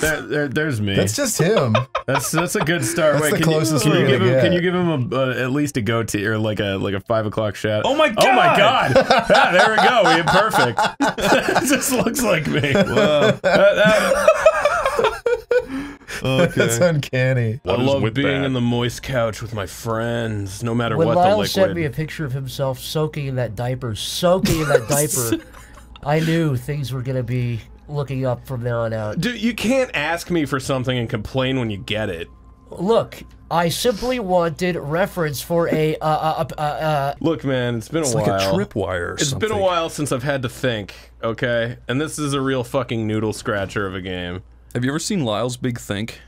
There, there, there's me. That's just him. That's that's a good start. That's Wait, the can closest you, can we're you give gonna him? Can get. you give him a, uh, at least a goatee or like a like a five o'clock shadow? Oh my Oh my God! god! Yeah, there we go. We perfect. this looks like me. That- that- That's uncanny. What I love being that? in the moist couch with my friends, no matter When what Lyle the sent me a picture of himself soaking in that diaper, soaking in that diaper, I knew things were gonna be looking up from there on out. Dude, you can't ask me for something and complain when you get it. Look, I simply wanted reference for a uh uh uh, uh Look, man, it's been It's a like a tripwire or It's something. been a while since I've had to think, okay? And this is a real fucking noodle scratcher of a game. Have you ever seen Lyle's Big Think?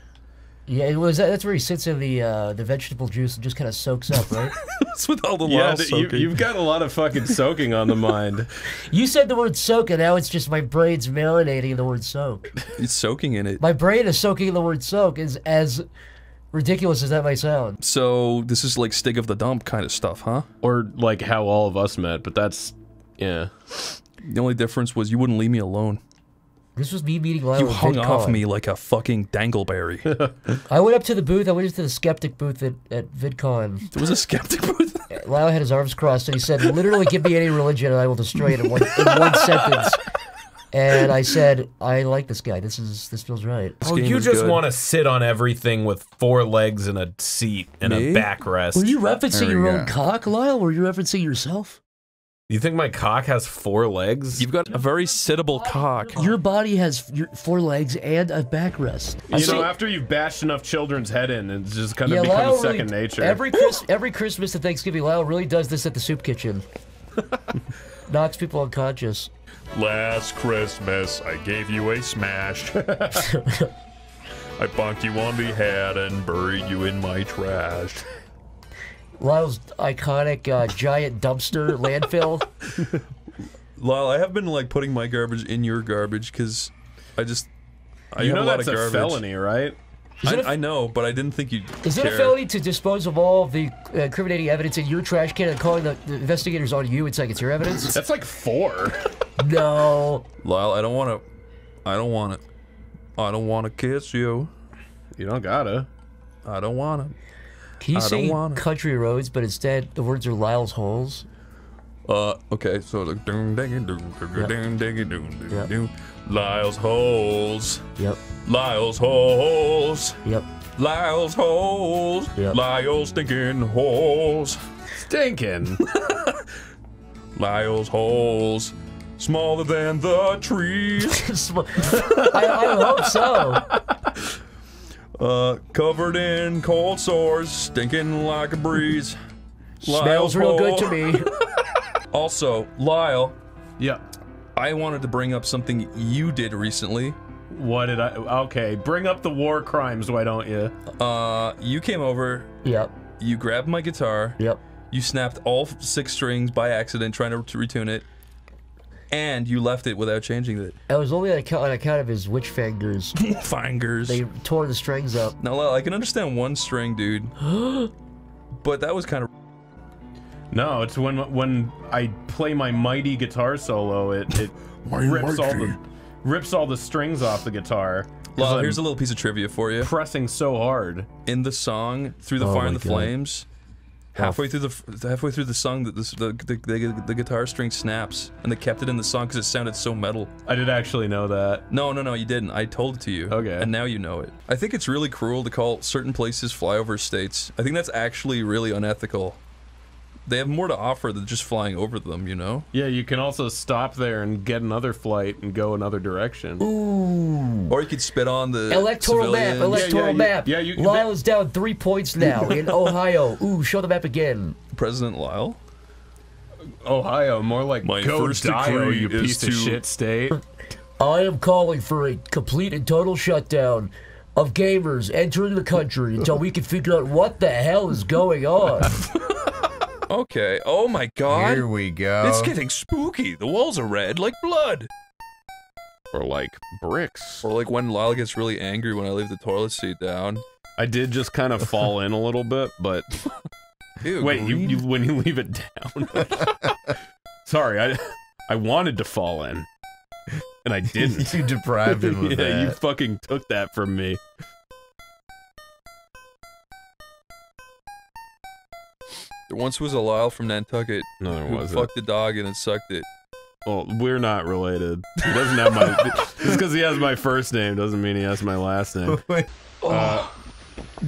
Yeah, it was that's where he sits in the uh the vegetable juice and just kind of soaks up, right? It's with all the Yeah, Lyle th- you, soaking. you've got a lot of fucking soaking on the mind. you said the word soak, and now it's just my brain's marinating in the word soak. It's soaking in it. My brain is soaking in the word soak, is as ridiculous as that might sound. So this is like Stig of the Dump kind of stuff, huh? Or like how all of us met, but that's yeah. The only difference was you wouldn't leave me alone. This was me meeting Lyle You at hung off me like a fucking dangleberry. I went up to the booth. I went into the skeptic booth at, at VidCon. there was a skeptic booth. Lyle had his arms crossed and he said, "Literally, give me any religion and I will destroy it in one, in one sentence." And I said, "I like this guy. This is this feels right." This Oh, you just good. want to sit on everything with four legs and a seat and Me? a backrest. Were you referencing There we your own go. cock, Lyle? Were you referencing yourself? You think my cock has four legs? You've got a very sittable cock. Your body has your four legs and a backrest. I You see- know, after you've bashed enough children's head in, it's just kind of yeah, become Lyle second really, nature. Every Chris, every Christmas and Thanksgiving, Lyle really does this at the soup kitchen. Knocks people unconscious. Last Christmas, I gave you a smash. I bonked you on the head and buried you in my trash. Lyle's iconic uh, giant dumpster landfill. Lyle, I have been like putting my garbage in your garbage because I just I you have know a lot that's of a garbage. felony, right? I, it know, but I didn't think you'd. Is it a felony to dispose of all of the uh, incriminating evidence in your trash can and calling the, the investigators on you It's like it's your evidence? That's like four. no. Lyle, I don't want to. I don't want to. I don't want to kiss you. You don't gotta. I don't want to. Can you I don't wanna. country roads, but instead the words are Lyle's holes? Uh, okay, so the doom ding doom Yep. doom ding doom doom Yep. doom. Lyle's holes. Yep. Lyle's holes. Yep. Lyle's holes. Yep. Lyle's stinking holes. Stinking. Lyle's holes. Smaller than the trees. I, I hope so. Uh, covered in cold sores, stinking like a breeze. Smells real good to me. Also, Lyle, yeah. I wanted to bring up something you did recently. What did I? Okay, bring up the war crimes, why don't you? Uh, you came over, Yep. you grabbed my guitar, Yep. you snapped all six strings by accident trying to, to retune it, and you left it without changing it. It was only on account, on account of his witch fingers. Fingers. They tore the strings up. Now, Lyle, I can understand one string, dude. but that was kind of. No, it's when when I play my mighty guitar solo, it it rips all the rips all the strings off the guitar. Lyle, here's a little piece of trivia for you. pressing so hard. In the song "Through the Oh Fire and the God. Flames," halfway through the halfway through the song, that the, the, the, the guitar string snaps, and they kept it in the song because it sounded so metal. I did actually know that. No, no, no, you didn't. I told it to you. Okay. And now you know it. I think it's really cruel to call certain places flyover states. I think that's actually really unethical. They have more to offer than just flying over them, you know? Yeah, you can also stop there and get another flight and go another direction. Ooh. Or you could spit on the Electoral map. Electoral yeah, you- map. yeah, you- can. Lyle is down three points now in Ohio. Ooh, show the map again. President Lyle. Ohio, more like My go first Dio, oh, you is piece of shit state. I am calling for a complete and total shutdown of gamers entering the country until we can figure out what the hell is going on. Okay. Oh my god. Here we go. It's getting spooky. The walls are red like blood. or like bricks. Or like when Lyle gets really angry when I leave the toilet seat down. I did just kind of fall in a little bit, but Ew, wait, you, you when you leave it down. Sorry, I I wanted to fall in. and I didn't. you deprived him of yeah, that. you fucking took that from me. There once was a Lyle from Nantucket No, there who wasn't. fucked a dog and it sucked it. Well, we're not related. He doesn't have my. just because he has my first name doesn't mean he has my last name. Wait, Uh,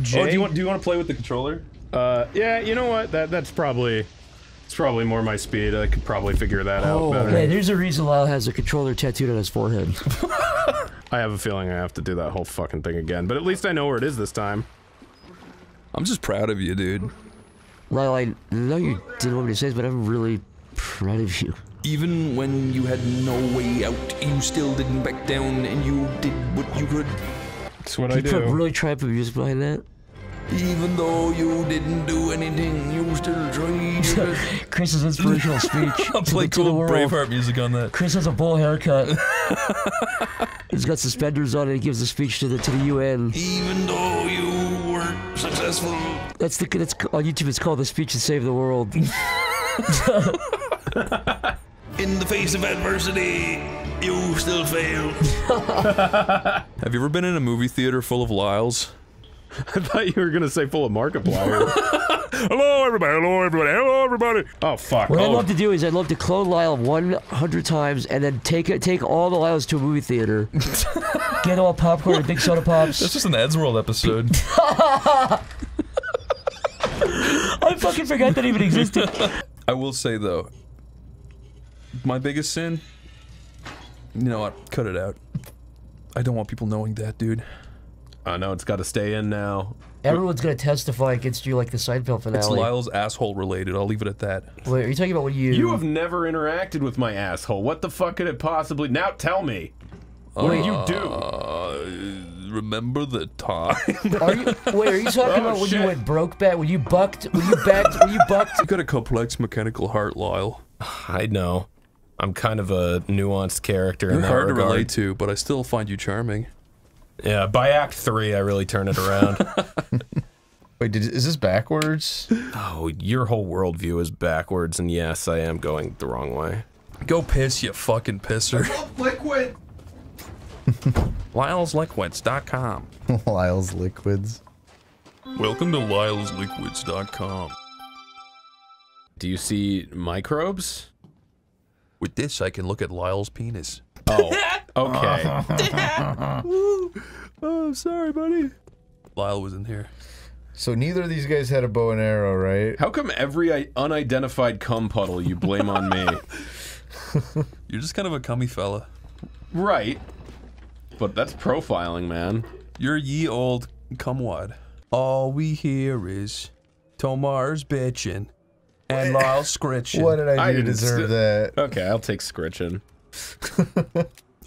Jay? oh, do you want? Do you want to play with the controller? Uh, yeah. You know what? That that's probably. It's probably more my speed. I could probably figure that out Oh, better. man, there's a reason Lyle has a controller tattooed on his forehead. I have a feeling I have to do that whole fucking thing again. But at least I know where it is this time. I'm just proud of you, dude. Lyle, I know you didn't want me to say this, but I'm really proud of you. Even when you had no way out, you still didn't back down and you did what you could. That's what Can I you put do. really try to put music behind that? Even though you didn't do anything, you still tried. Chris's inspirational speech. I'll to play the- to cool. Braveheart music on that. Chris has a bowl haircut. He's got suspenders on and he gives a speech to the to the UN. Even though you weren't successful. That's the that's on YouTube. It's called the speech to save the world. In the face of adversity, you still fail. Have you ever been in a movie theater full of Lyles? I thought you were gonna say full of Markiplier. Hello, everybody. Hello, everybody. Hello, everybody. oh fuck. What I'd Oh, love to do is I'd love to clone Lyle 100 times and then take it, take all the Lyles to a movie theater. Get all popcorn and big soda pops. That's just an Ed's World episode. I fucking forgot that even existed. I will say though, my biggest sin. You know what? Cut it out. I don't want people knowing that, dude. I know it's got to stay in now. Everyone's gonna testify against you like the Seinfeld finale. It's Lyle's asshole related. I'll leave it at that. Wait, are you talking about when you? You have never interacted with my asshole. What the fuck could it possibly? Now tell me. What did you do? Uh, Remember the time? Are you? Wait, are you talking Oh, about when shit. you went broke back? When you bucked? When you backed? When you bucked? you got a complex mechanical heart, Lyle. I know. I'm kind of a nuanced character in You're that hard regard. to relate to, but I still find you charming. Yeah, by Act Three, I really turn it around. wait, did, is this backwards? oh, your whole worldview is backwards, and yes, I am going the wrong way. Go piss, you fucking pisser. Liquid. LylesLiquids.com. Lyle's liquids. Welcome to LylesLiquids.com. Do you see microbes? With this, I can look at Lyle's penis. Oh, okay. Oh, sorry, buddy. Lyle was in here. So neither of these guys had a bow and arrow, right? How come every unidentified cum puddle you blame on me? You're just kind of a cummy fella. right. But that's profiling, man. You're ye old cumwad. All we hear is Tomar's bitching and Lyle scritching. What did I do I to deserve that? Okay, I'll take scritching.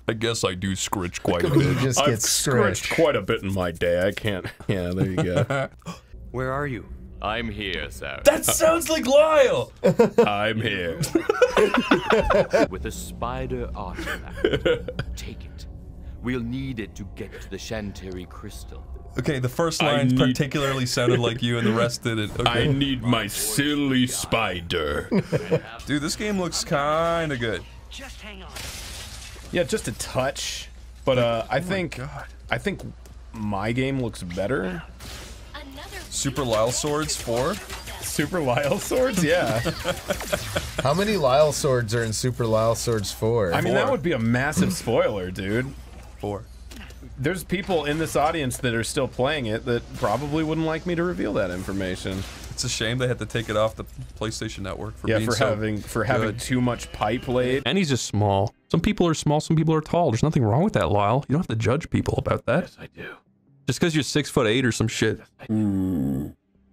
I guess I do scritch quite a bit. just I've get scritched quite a bit in my day. I can't. Yeah, there you go. Where are you? I'm here, sir. That sounds like Lyle! I'm here. With a spider artifact. Take it. We'll need it to get to the Shantari crystal. Okay, the first I line need- particularly sounded like you and the rest didn't. I need my silly spider. Dude, this game looks kinda good. Yeah, just a touch. But uh, I think I think my game looks better. Super Lyle Swords 4? Super Lyle swords, yeah. How many Lyle swords are in Super Lyle Swords 4? I mean, that would be a massive spoiler, dude. 4. There's people in this audience that are still playing it that probably wouldn't like me to reveal that information. It's a shame they had to take it off the PlayStation Network for Yeah, being for so having for having good. too much pipe laid. And he's just small. Some people are small, some people are tall. There's nothing wrong with that, Lyle. You don't have to judge people about that. Yes, I do. Just because you're six foot eight or some shit. Hmm.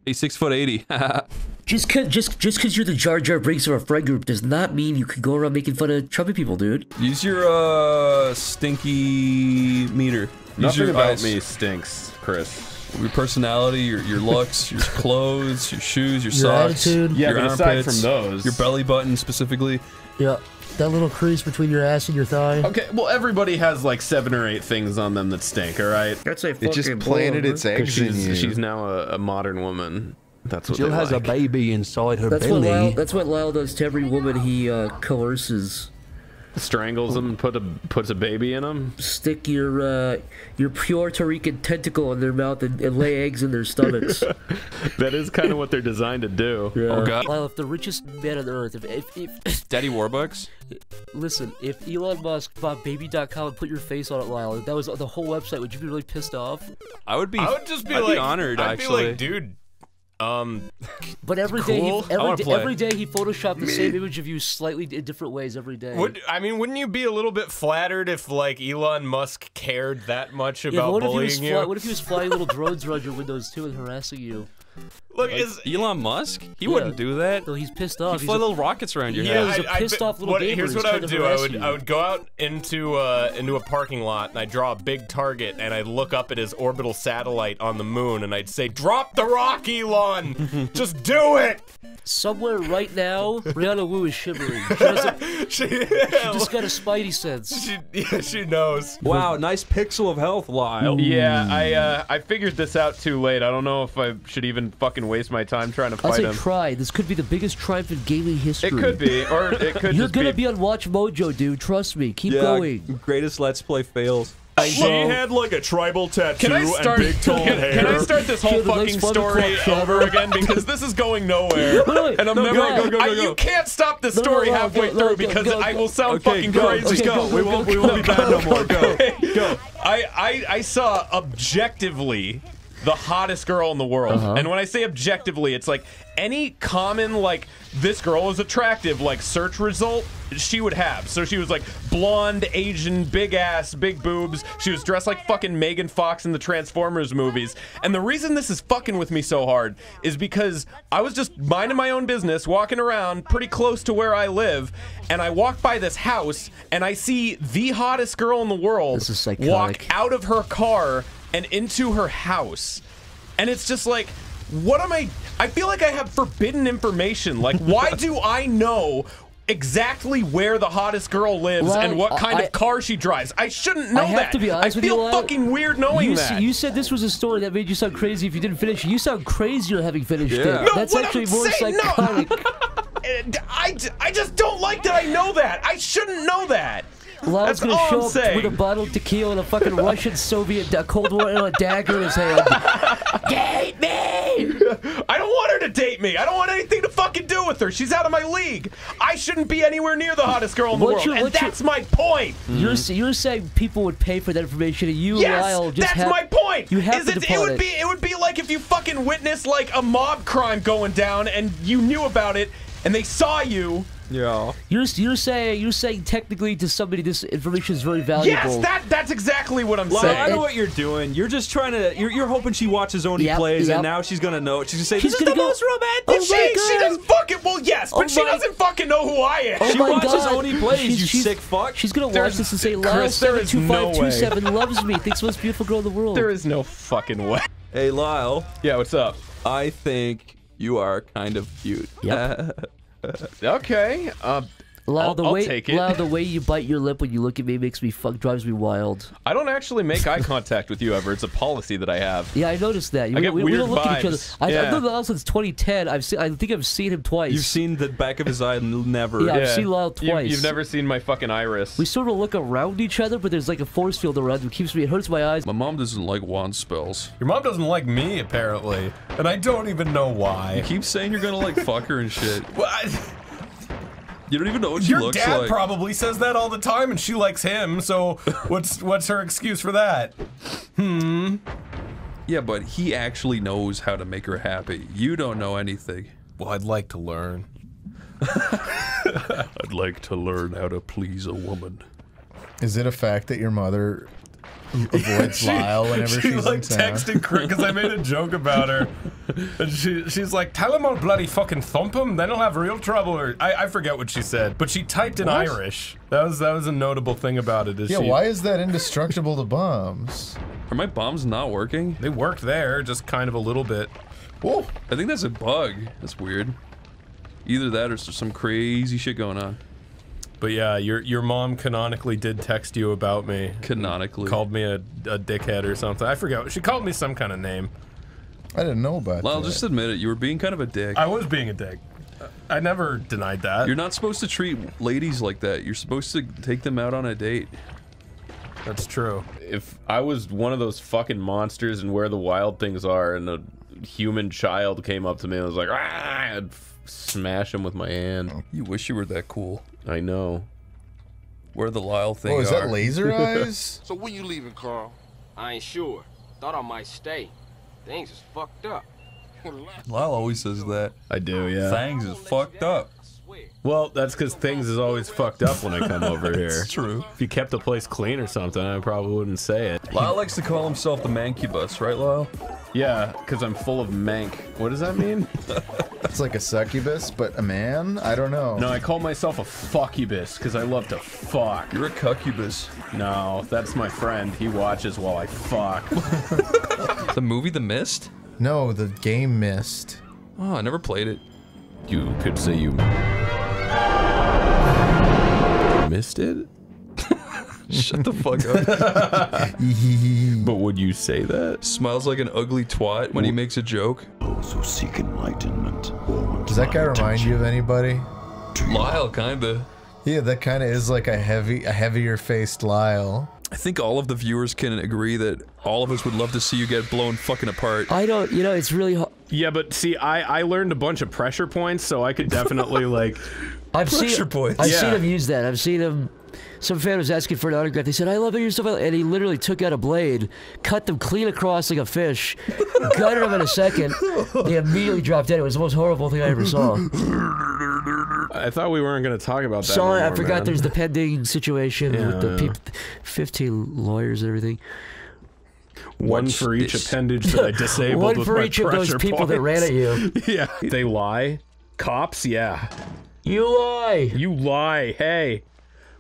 He's six foot eighty. Just cause, just, just cause you're the Jar Jar Binks of our friend group does not mean you can go around making fun of chubby people, dude. Use your uh stinky meter. Use Nothing your about eyes. me stinks, Chris. Your personality, your your looks, your clothes, your shoes, your, Your socks, attitude. Yeah, your but aside armpits, from those, your belly button specifically. Yeah, that little crease between your ass and your thigh. Okay, well, everybody has like seven or eight things on them that stink. All right, That's a it just planted its eggs in she's you. she's now a, a modern woman. That's what Jill they has like. a baby inside her That's what belly. Lyle. That's what Lyle does to every woman he uh, coerces. Strangles them, put a puts a baby in them. Stick your uh, your Puerto Rican tentacle in their mouth and, and lay eggs in their stomachs. That is kind of what they're designed to do. Oh god. Well, if the richest man on earth, if, if, if Daddy Warbucks? listen, if Elon Musk bought Baby.com and put your face on it, Lyle, if that was the whole website, would you be really pissed off? I would be I would just be I'd like be honored I'd actually. be like, dude. Um, But every day, Cool. he, I every, wanna day play. every day he photoshopped the same image of you slightly in different ways every day. would I mean? Wouldn't you be a little bit flattered if like Elon Musk cared that much yeah, about what if he bullying was you? what if he was flying little drones around your windows too and harassing you? Look, is Elon Musk? He Yeah. wouldn't do that. So he's pissed off. He's fly little rockets around your Yeah, head. he's a pissed off little what, gamer Here's what I would do. I would you. I would go out into uh, into a parking lot and I draw a big target and I'd look up at his orbital satellite on the moon and I'd say, "Drop the rock, Elon! Just do it!" Somewhere right now, Brianna Wu is shivering. She, doesn't, she, she just got a spidey sense. she, yeah, she knows. Wow, nice pixel of health, Lyle. Yeah, I uh, I figured this out too late. I don't know if I should even fucking waste my time trying to I fight say him. try. This could be the biggest triumph in gaming history. It could be, or it could You're just gonna be. be on Watch Mojo, dude. Trust me. Keep Yeah, going. greatest let's play fails. She had like a tribal tattoo Can I start? and big tall Can, hair. can I start this whole fucking story over again because this is going nowhere, Wait, wait, and I'm no, never. go, go, go, I- go, go. You can't stop this No, no, story no, halfway go, no, through go, because go, I will sound Okay, fucking go. crazy. Just Okay, go. go, we won't. go, we won't go, be bad no more. Go. Go. I, I I saw objectively the hottest girl in the world. Uh-huh. And when I say objectively, it's like any common like this girl is attractive like search result she would have. So she was like blonde, Asian, big ass, big boobs. She was dressed like fucking Megan Fox in the Transformers movies. And the reason this is fucking with me so hard is because I was just minding my own business, walking around pretty close to where I live, and I walk by this house and I see the hottest girl in the world This is walk out of her car and into her house. And it's just like, what am I? I feel like I have forbidden information. Like, why do I know exactly where the hottest girl lives and what kind I- of car she drives? I shouldn't know I have that. to be honest I with you, feel fucking weird knowing you, that. you said this was a story that made you sound crazy if you didn't finish. You sound crazier having finished Yeah. it. No, That's actually I'm more saying- no. psychotic. And I, I just don't like that I know that. I shouldn't know that. That's gonna show I'm up saying. with a bottle of tequila and a fucking Russian Soviet Cold War and a dagger in his hand. Date me! I don't want her to date me. I don't want anything to fucking do with her. She's out of my league. I shouldn't be anywhere near the hottest girl in the What's world. your- and what's your- that's my point. You're s- you're saying people would pay for that information, and you, Yes, Lyle, just that's my point. You have is happened it, it would be it would be like if you fucking witnessed like a mob crime going down and you knew about it and they saw you. Yeah. You're you're saying you're saying technically to somebody this information is very valuable. Yes, that that's exactly what I'm Lyle, saying. I know what you're doing. You're just trying to. You're, you're hoping she watches Oney Yep, plays, yep. and now she's gonna know it. She's gonna say, She's "This gonna is the go- most romantic." Oh she, my she doesn't fucking well yes, oh but Oh she my- doesn't fucking know who I am. Oh She my watches God. Oney plays, She's- you she's- sick fuck. She's gonna watch There's- this and say, Chris, Lyle there seven is two no five two seven loves me, thinks the most beautiful girl in the world. there is no fucking way. Hey, Lyle. Yeah, what's up? I think you are kind of cute. Yep. Okay. Uh, Lyle, I'll- the I'll way take it. Lyle, the way you bite your lip when you look at me makes me fuck drives me wild. I don't actually make eye contact with you ever. It's a policy that I have. Yeah, I noticed that. You, I get we, we weird don't look at each other. vibes. I, Yeah. I've known Lyle since 2010. I've seen. I think I've seen him twice. You've seen the back of his eye, and never. Yeah. I've seen Lyle twice. You've never seen my fucking iris. We sort of look around each other, but there's like a force field around that keeps me. It hurts my eyes. My mom doesn't like wand spells. Your mom doesn't like me apparently, and I don't even know why. You Keep saying you're gonna like fuck her and shit. Well, I- You don't even know what she Your looks dad probably says that all the time, and she likes him. So what's what's her excuse for that? Hmm. Yeah, but he actually knows how to make her happy. You don't know anything. Well, I'd like to learn. I'd like to learn how to please a woman. Is it a fact that your mother avoids Lyle whenever she she's like in town? Chris because I made a joke about her, and she she's like, "Tell him I'll bloody fucking thump him, then he'll have real trouble." Or I, I forget what she said, but she typed in What? Irish. That was that was a notable thing about it. Is Yeah, she, why is that indestructible to bombs? Are my bombs not working? They worked there, just kind of a little bit. Whoa. I think that's a bug. That's weird. Either that or some crazy shit going on. But yeah, your your mom canonically did text you about me. Canonically. Called me a, a dickhead or something. I forget. She called me some kind of name. I didn't know about Lyle, that. just admit it. You were being kind of a dick. I was being a dick. I never denied that. You're not supposed to treat ladies like that. You're supposed to take them out on a date. That's true. If I was one of those fucking monsters and where the wild things are, and a human child came up to me and was like, ah, I'd f- smash him with my hand. Oh, you wish you were that cool. I know. Where the Lyle thing Oh, is are. that laser eyes? So when you leaving, Carl? I ain't sure. Thought I might stay. Things is fucked up. Lyle always says that. I do, yeah. Things is fucked up. Well, that's because things is always fucked up when I come over here. It's true. If you kept the place clean or something, I probably wouldn't say it. Lyle likes to call himself the Mancubus, right, Lyle? Yeah, because I'm full of mank. What does that mean? It's like a succubus, but a man? I don't know. no, I call myself a fuckubus because I love to fuck. You're a cuccubus. No, that's my friend. He watches while I fuck. The movie The Mist? No, the game Mist. Oh, I never played it. You could say you missed it, Shut the fuck up. but would you say that? Smiles like an ugly twat when he makes a joke. Those who seek enlightenment Does that guy my remind you of anybody? Lyle, kinda. Yeah, that kind of is like a heavy, a heavier faced Lyle. I think all of the viewers can agree that all of us would love to see you get blown fucking apart. I don't. You know, it's really. ho- Yeah, but see, I I learned a bunch of pressure points, so I could definitely like. I've Pressure seen. points. I've Yeah. seen him use that. I've seen him. Some fan was asking for an autograph. They said, "I love your stuff," and he literally took out a blade, cut them clean across like a fish, gutted them in a second. They immediately dropped dead. It was the most horrible thing I ever saw. I thought we weren't going to talk about that. Sorry, no I forgot. man. There's the pending situation with the Yeah. peop 15 lawyers and everything. one Watch for each this. appendage that I disabled. One with for my each of those pressure people that ran at you. Yeah, they lie. Cops, yeah. You lie. You lie. Hey,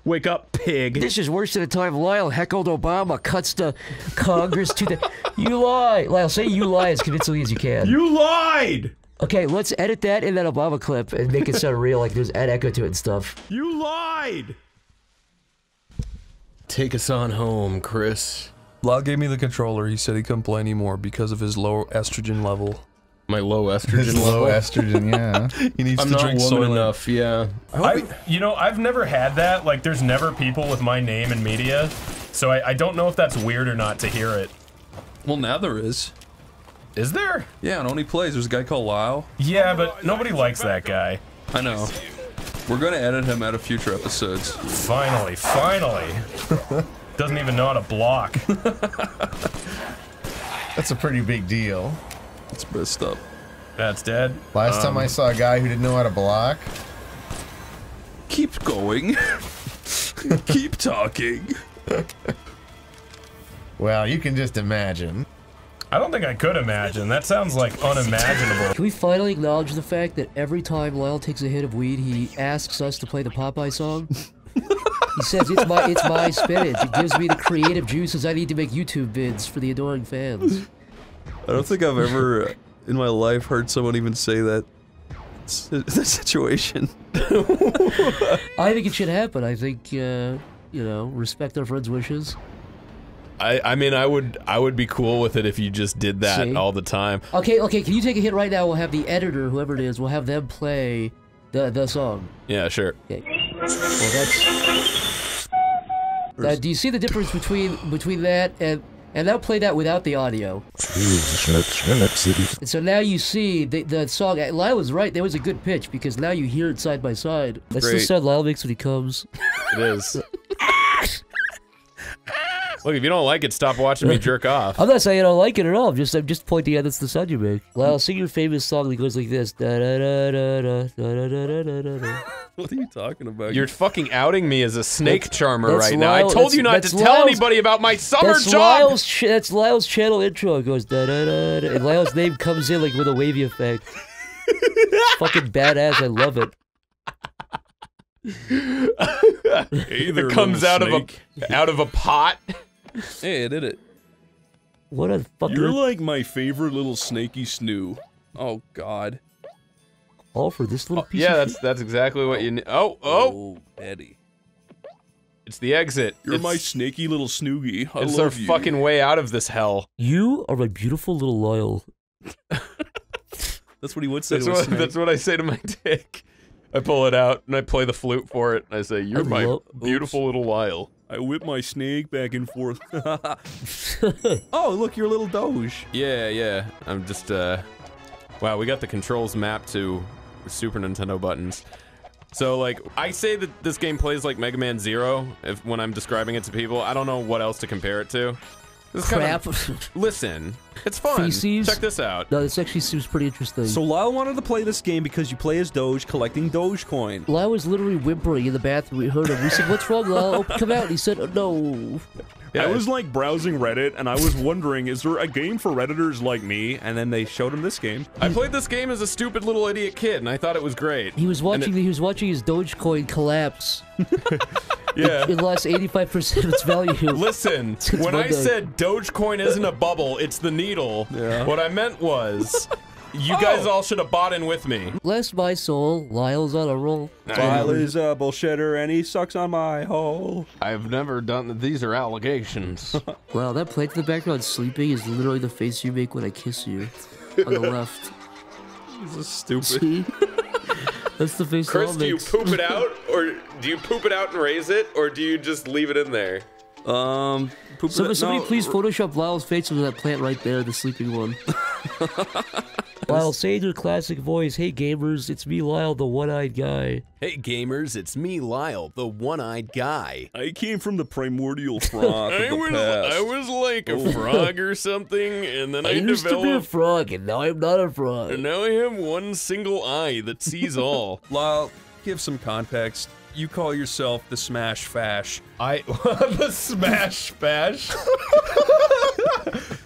wake up, pig. This is worse than the time Lyle heckled Obama, cuts to Congress to the. You lie, Lyle. Say you lie as convincingly as you can. You lied. Okay, let's edit that in that Obama clip and make it sound real, like there's add echo to it and stuff. You lied. Take us on home, Chris. Lyle gave me the controller. He said he couldn't play anymore because of his low estrogen level. My low estrogen low level. estrogen, yeah. He needs I'm to not drink woman Soylent. enough. Yeah. I, you know, I've never had that. Like, there's never people with my name in media, so I, I don't know if that's weird or not to hear it. Well, now there is. Is there? Yeah, and Oney plays. There's a guy called Lyle. Yeah, but nobody likes that guy. I know. We're gonna edit him out of future episodes. Finally, finally. Doesn't even know how to block. That's a pretty big deal. It's messed up. That's dead. Last time I um, saw a guy who didn't know how to block. Keep going. Keep talking. Well, you can just imagine. I don't think I could imagine. That sounds like unimaginable. Can we finally acknowledge the fact that every time Lyle takes a hit of weed, he asks us to play the Popeye song? he says it's my it's my spinach. It gives me the creative juices I need to make YouTube vids for the adoring fans. I don't think I've ever in my life heard someone even say that. s- That situation. I think it should happen. I think uh, you know, respect our friends' wishes. I, I mean, I would I would be cool with it if you just did that See? all the time. Okay, okay, can you take a hit right now? We'll have the editor, whoever it is, we'll have them play the the song. Yeah, sure. Okay. Well, that's. Uh, do you see the difference between between that and and now play that without the audio? And so now you see the the song. Lyle was right. There was a good pitch because now you hear it side by side. That's the Great. sound Lyle makes when he comes. It is. Look, if you don't like it, stop watching me jerk off. I'm not saying I don't like it at all. I'm just I'm just pointing out that's the sound you make. Well, I'll sing your famous song that goes like this. Da da da da da da da da da da da. What are you talking about? You're fucking outing me as a snake charmer that's right now. I told you not to that's tell anybody about my summer That's job. Lyle's ch- that's Lyle's channel intro. It goes da da da da, and Lyle's name comes in like with a wavy effect. Fucking badass. I love it. Hey there, it comes out snake. of a out of a pot. Hey, I did it. What a fucking You're like my favorite little snaky snoo. Oh God. all for this little uh, piece. Yeah, of that's that's exactly what you. need. oh, oh, Oh, Eddie. it's the exit. You're it's, my snaky little snoogie. I It's our love you. fucking way out of this hell. You are my beautiful little loyal. That's what he would say That's to a what, snake. that's what I say to my dick. I pull it out and I play the flute for it. And I say, "You're I my lo- beautiful little Lyle." I whip my snake back and forth. oh, look, your little Doge. Yeah, yeah. I'm just uh Wow, we got the controls mapped to Super Nintendo buttons. So like I say that this game plays like Mega Man 0 if when I'm describing it to people. I don't know what else to compare it to. This is Crap. Kind of, listen, it's fun. Feces? Check this out. No, this actually seems pretty interesting. So Lyle wanted to play this game because you play as Doge collecting Dogecoin. Lyle was literally whimpering in the bathroom. We heard him. We said, "What's wrong, Lyle? Open, come out." And he said, oh, "No." I was like browsing Reddit and I was wondering, is there a game for Redditors like me? And then they showed him this game. I played this game as a stupid little idiot kid and I thought it was great. He was watching. it- he was watching his Dogecoin collapse. Yeah. It, it lost 85% of its value. Listen, when I Monday. said Dogecoin isn't a bubble, it's the needle. What I meant was, you Oh. guys all should have bought in with me. Bless my soul, Lyle's on a roll. Lyle is a bullshitter and he sucks on my hole. I've never done. These are allegations. Wow, that plate in the background sleeping is literally the face you make when I kiss you. On the left. this is stupid. See? That's the face Chris, Lyle do you poop it out, or do you poop it out and raise it, or do you just leave it in there? Um, poop Somebody, somebody no, please Photoshop Lyle's face into that plant right there, the sleeping one. Lyle, say in your classic voice, hey gamers, it's me Lyle, the one-eyed guy. Hey gamers, it's me, Lyle, the one-eyed guy. I came from the primordial frog I of the was, past. I was like a Oh. frog or something, and then I, I used to be a frog, and now I'm not a frog. and now I have one single eye that sees all. Lyle, give some context. You call yourself the Smash Fash. I the smash Fash. The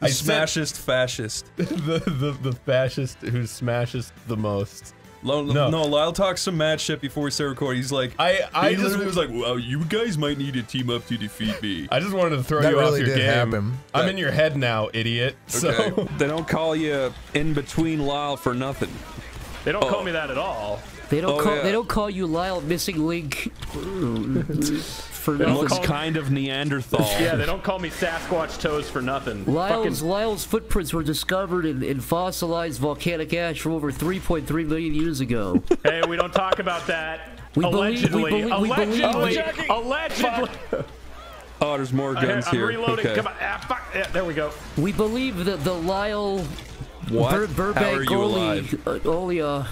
I said- smashest fascist. the, the the fascist who smashes the most. Lo- No. no. Lyle talks some mad shit before we start recording. He's like, I I he just literally was like, "Well, you guys might need to team up to defeat me." I just wanted to throw That you really off your game. happen. I'm That- in your head now, idiot. So Okay. they don't call you in between Lyle for nothing. They don't Oh. call me that at all. They don't Oh, call yeah. they don't call you Lyle missing link for It nothing. looks kind of Neanderthal. Yeah, they don't call me Sasquatch Toes for nothing. Lyle's Fucking- Lyle's footprints were discovered in, in fossilized volcanic ash from over 3.3 million years ago. hey, we don't talk about that. We believe- we allegedly, believe- we believe- allegedly, Oh, allegedly. Oh, there's more Here, guns I'm here. reloading. Okay. Come on. Ah, fuck. Yeah, there we go. we believe that the Lyle What? Bur- How are Burbank you only, alive? uh, only uh,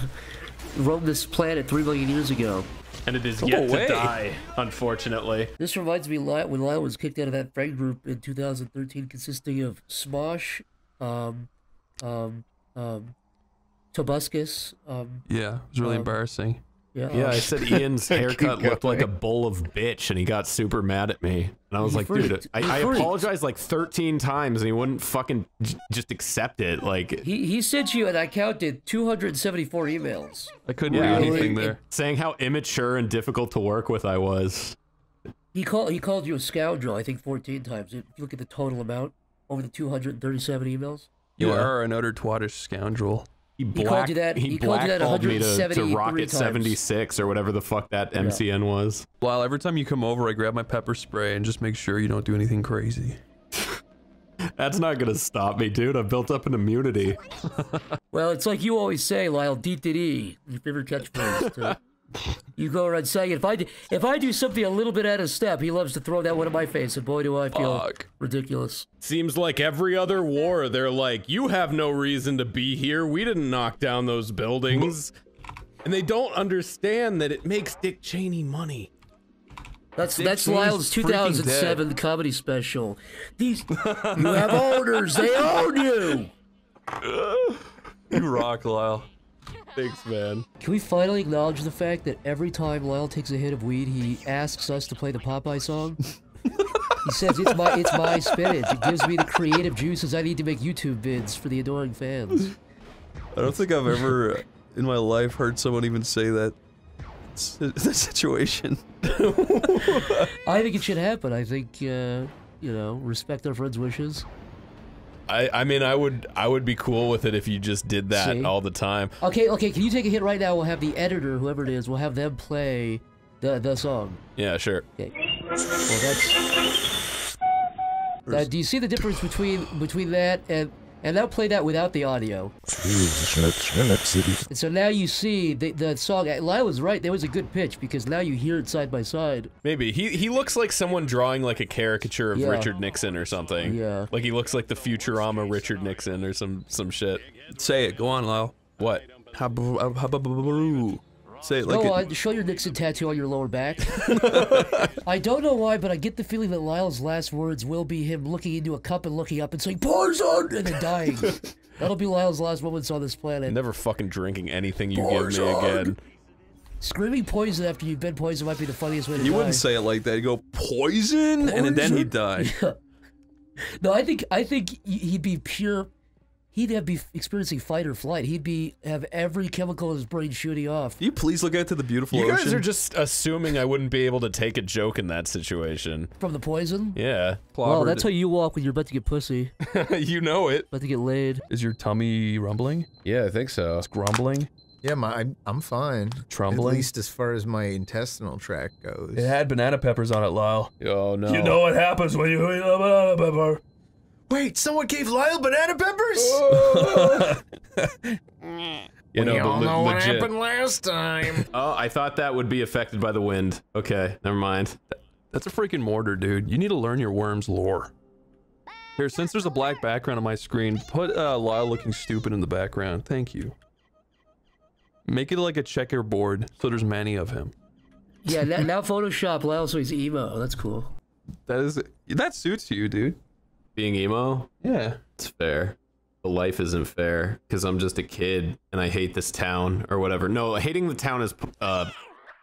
roamed this planet 3 million years ago. And it is Go yet away. to die, unfortunately. This reminds me Lyle, when Lyle was kicked out of that friend group in 2013 consisting of Smosh, um, um, um, Tobuscus, um, Yeah, it was really Um, embarrassing. Yeah, Yeah, I said Ian's haircut looked like a bowl of bitch, and he got super mad at me. And I was He like, freaked. dude, I, I apologized like 13 times, and he wouldn't fucking j- just accept it. Like, He, he sent you, and I counted 274 emails. I couldn't Yeah, read it- anything it- there. saying how immature and difficult to work with I was. He called he called you a scoundrel, I think 14 times. If you look at the total amount over the 237 emails. You Yeah. are an utter twatish scoundrel. He, called you that- He, he called you that blackballed me to, to Rocket times. 76 or whatever the fuck that MCN was. Lyle, every time you come over, I grab my pepper spray and just make sure you don't do anything crazy. That's not gonna stop me, dude. I've built up an immunity. Well, it's like you always say, Lyle, D to D, your favorite catchphrase. too. you go around saying, if I, do, if I do something a little bit out of step, he loves to throw that one in my face, and boy, do I feel Fuck. ridiculous. Seems like every other war, they're like, you have no reason to be here. We didn't knock down those buildings. And they don't understand that it makes Dick Cheney money. That's Dick that's Cheney's Lyle's freaking 2007 comedy special. These you have orders. they own you. You rock, Lyle. Thanks, man. Can we finally acknowledge the fact that every time Lyle takes a hit of weed, he asks us to play the Popeye song? he says it's my it's my spinach. It gives me the creative juices I need to make YouTube vids for the adoring fans. I don't think I've ever in my life heard someone even say that. The situation. I think it should happen. I think uh, you know, respect our friends' wishes. I, I mean, I would I would be cool with it if you just did that See? all the time. Okay, okay. Can you take a hit right now? We'll have the editor, whoever it is, we'll have them play the the song. Yeah, sure. Okay. Well, that's. Uh, do you see the difference between between that and And now play that without the audio. And so now you see the, the song. Lyle was right. There was a good pitch because now you hear it side by side. Maybe he he looks like someone drawing like a caricature of Yeah. Richard Nixon or something. Yeah. Like he looks like the Futurama Richard Nixon or some some shit. Say it. Go on, Lyle. What? Say it like Go it. show your Nixon tattoo on your lower back. I don't know why, but I get the feeling that Lyle's last words will be him looking into a cup and looking up and saying "poison" and then dying. That'll be Lyle's last moments on this planet. Never fucking drinking anything you give me again. Screaming poison after you've been poisoned might be the funniest way to You die. wouldn't say it like that. You go poison, and then he'd die. No, I think I think he'd be pure. He'd have be experiencing fight or flight. He'd be have every chemical in his brain shooting off. Can you please look out to the beautiful You guys ocean? are just assuming I wouldn't be able to take a joke in that situation. From the poison? Yeah. Well, that's how you walk when you're about to get pussy. you know it. About to get laid. Is your tummy rumbling? Yeah, I think so. It's grumbling. Yeah, my I'm, I'm fine. Trembling? At least as far as my intestinal tract goes. It had banana peppers on it, Lyle. Oh no. You know what happens when you eat a banana pepper. Wait, someone gave Lyle banana peppers? You know, We but all know what legit. happened last time. oh, I thought that would be affected by the wind. Okay, never mind. That's a freaking mortar, dude. You need to learn your worm's lore. Here, since there's a black background on my screen, put uh, Lyle looking stupid in the background. Thank you. Make it like a checkerboard so there's many of him. Yeah, now, now Photoshop Lyle so he's emo. That's cool. That is that suits you, dude. Being emo? Yeah. It's fair. But life isn't fair because I'm just a kid and I hate this town or whatever. No, hating the town is uh,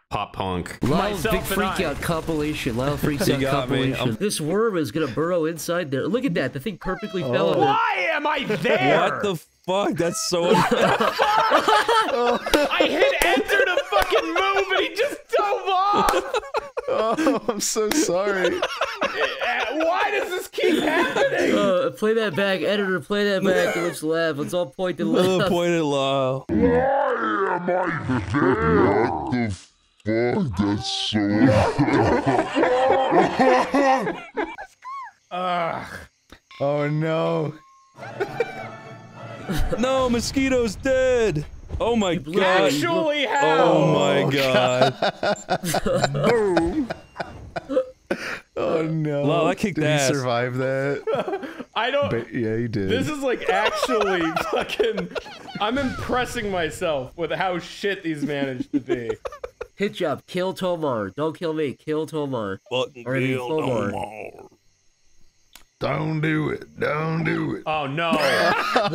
pop punk. Lyle's big Myself freak out compilation. Lyle freaks out compilation. This worm is gonna burrow inside there. Look at that. The thing perfectly fell in. Why am I there? What the fuck? That's so. I hit enter to fucking move and he just dove off. oh, I'm so sorry. Why does this keep happening? Uh, play that back, editor. Play that back. and Let's laugh. Let's all point point and Another laugh. point at Lyle. Oh no. No, mosquito's dead. Oh my god. Actually, oh how? Oh my god. Boom. Oh no. Lyle, I kicked Did ass. he survive that? I don't. Ba- yeah, he did. This is like actually fucking. I'm impressing myself with how shit these managed to be. Hit job. Kill Tomar. Don't kill me. Kill Tomar. Fucking Or kill Tomar. Tomar. Don't do it. Don't do it. Oh no! Why?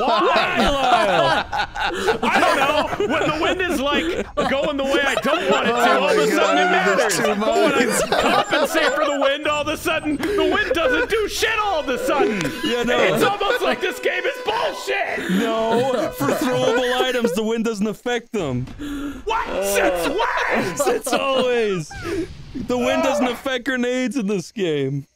I don't know. When the wind is like going the way I don't want it to, all of a oh, sudden it matters. But oh, when I compensate for the wind, all of a sudden the wind doesn't do shit. All of a sudden, Yeah, no. it's almost like this game is bullshit. No, for throwable items, the wind doesn't affect them. What? Since when? It's always. The wind doesn't affect grenades in this game.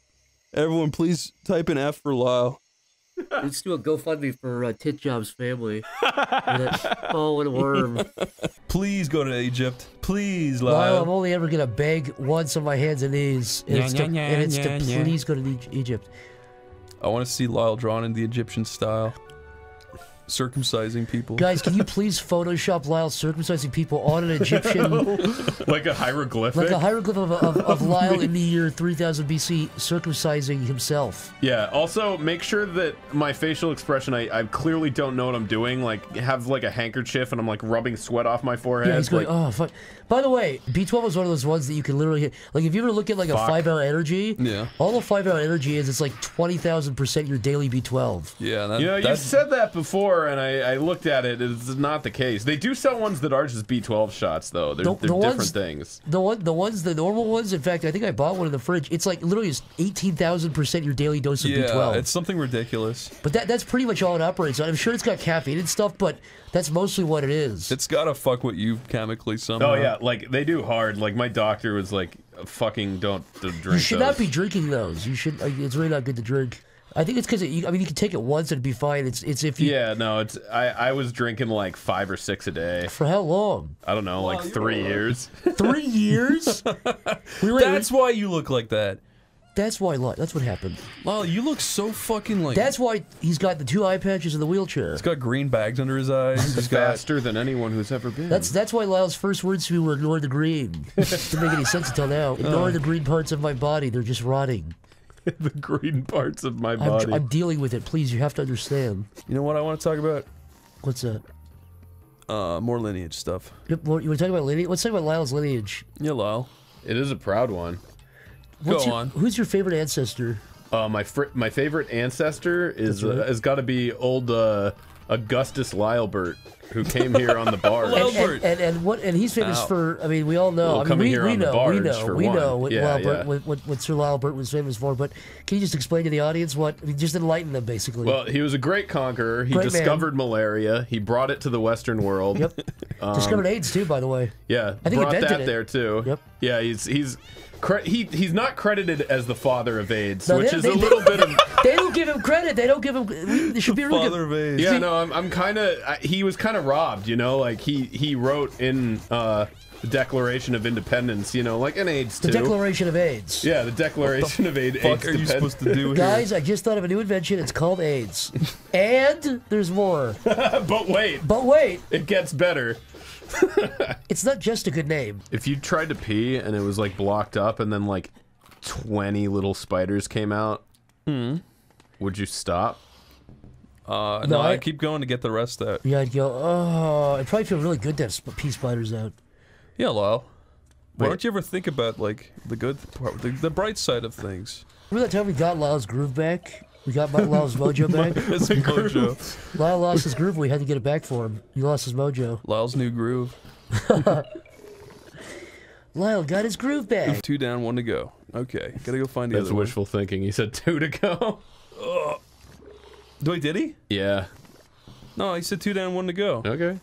Everyone, please type in F for Lyle. Let's do a GoFundMe for uh, Tit Job's family. For that fallen worm. Please go to Egypt. Please, Lyle, I'm only ever gonna beg once on my hands and knees, and Yeah, it's to, yeah, yeah, and it's to yeah, yeah. please go to Egypt. I want to see Lyle drawn in the Egyptian style. Circumcising people. Guys, can you please Photoshop Lyle circumcising people on an Egyptian, like a hieroglyphic. like a hieroglyph of, of, of Lyle in the year 3000 BC circumcising himself? Yeah. Also, make sure that my facial expression, I, I clearly don't know what I'm doing. Like, have like a handkerchief and I'm like rubbing sweat off my forehead. Yeah, he's going, like, oh, fuck. By the way, B12 is one of those ones that you can literally hit. Like, if you ever look at like a five hour energy, Yeah. all the five hour energy is it's like 20,000% your daily B12. Yeah, that, You know, you've said that before, and I, I looked at it. It's not the case. They do sell ones that are just B12 shots, though. They're, The- they're the different ones- things. The one, the ones, the normal ones. In fact, I think I bought one in the fridge. It's like literally just eighteen thousand percent your daily dose of yeah, B12. it's something ridiculous. But that that's pretty much all it operates on. I'm sure it's got caffeine and stuff, but that's mostly what it is. It's gotta fuck with you chemically somehow. Oh yeah, like they do hard. Like my doctor was like, "Fucking don't, don't drink." you should those. not be drinking those. You should. Like, it's really not good to drink. I think it's because I mean you can take it once and it'd be fine. It's it's if you Yeah, no, it's I, I was drinking like five or six a day. for how long? I don't know, like three years. Three years? we wait, That's why you look like that. That's why. Li- That's what happened. Lyle, you look so fucking like. That's why he's got the two eye patches in the wheelchair. He's got green bags under his eyes. He's got. Faster than anyone who's ever been. That's that's why Lyle's first words to me were ignore the green. Didn't make any sense until now. Ignore Oh. the green parts of my body. They're just rotting. the green parts of my I'm, body. I'm dealing with it. Please, you have to understand. You know what I want to talk about? What's that? Uh, more lineage stuff. Yep, what- You want to talk about lineage? Let's talk about Lyle's lineage. Yeah, Lyle. It is a proud one. What's Go your- on. Who's your favorite ancestor? Uh, my fr- my favorite ancestor is That's uh, has got to be old uh, Augustus Lylebert, who came here on the barge. And, and, and, and what? And he's famous Ow. for. I mean, we all know. Well, I mean, coming we, here we on the know. we know. for We one. know what, Yeah, Lyle yeah. what, what, what Sir Lyle Burt was famous for. But can you just explain to the audience what? I mean, just enlighten them, basically. Well, he was a great conqueror. He Great man. discovered malaria. He brought it to the Western world. Yep. Um, Discovered AIDS too, by the way. Yeah, I think brought invented that it. there too. Yep. Yeah, he's he's cre- he he's not credited as the father of AIDS, No, which they- is they- a little bit of They don't give him credit. They don't give him. We, they should be really Father of AIDS. yeah. No, I'm I'm kind of he was kind of robbed. You know, like he he wrote in uh, the Declaration of Independence. You know, like an AIDS The too. Declaration of AIDS. Yeah, the Declaration of AIDS. fuck are you supposed to do here? Guys, I just thought of a new invention. It's called AIDS. and there's more. but wait, But wait, it gets better. it's not just a good name. If you tried to pee and it was like blocked up, and then like twenty little spiders came out, would you stop? Uh, No, no, I, I- keep going to get the rest out. Yeah, I'd go. Oh, I'd probably feel really good to have sp- pea spiders out. Yeah, Lyle. Why Wait. don't you ever think about like the good part, the, the bright side of things? Remember that time we got Lyle's groove back? We got my, Lyle's mojo back. His mojo. Lyle lost his groove. We had to get it back for him. He lost his mojo. Lyle's new groove. Lyle got his groove back. Two down, one to go. Okay, gotta go find the That's other one. wishful thinking. He said two to go. Wait, did he? Yeah. No, he said two down, one to go. Okay.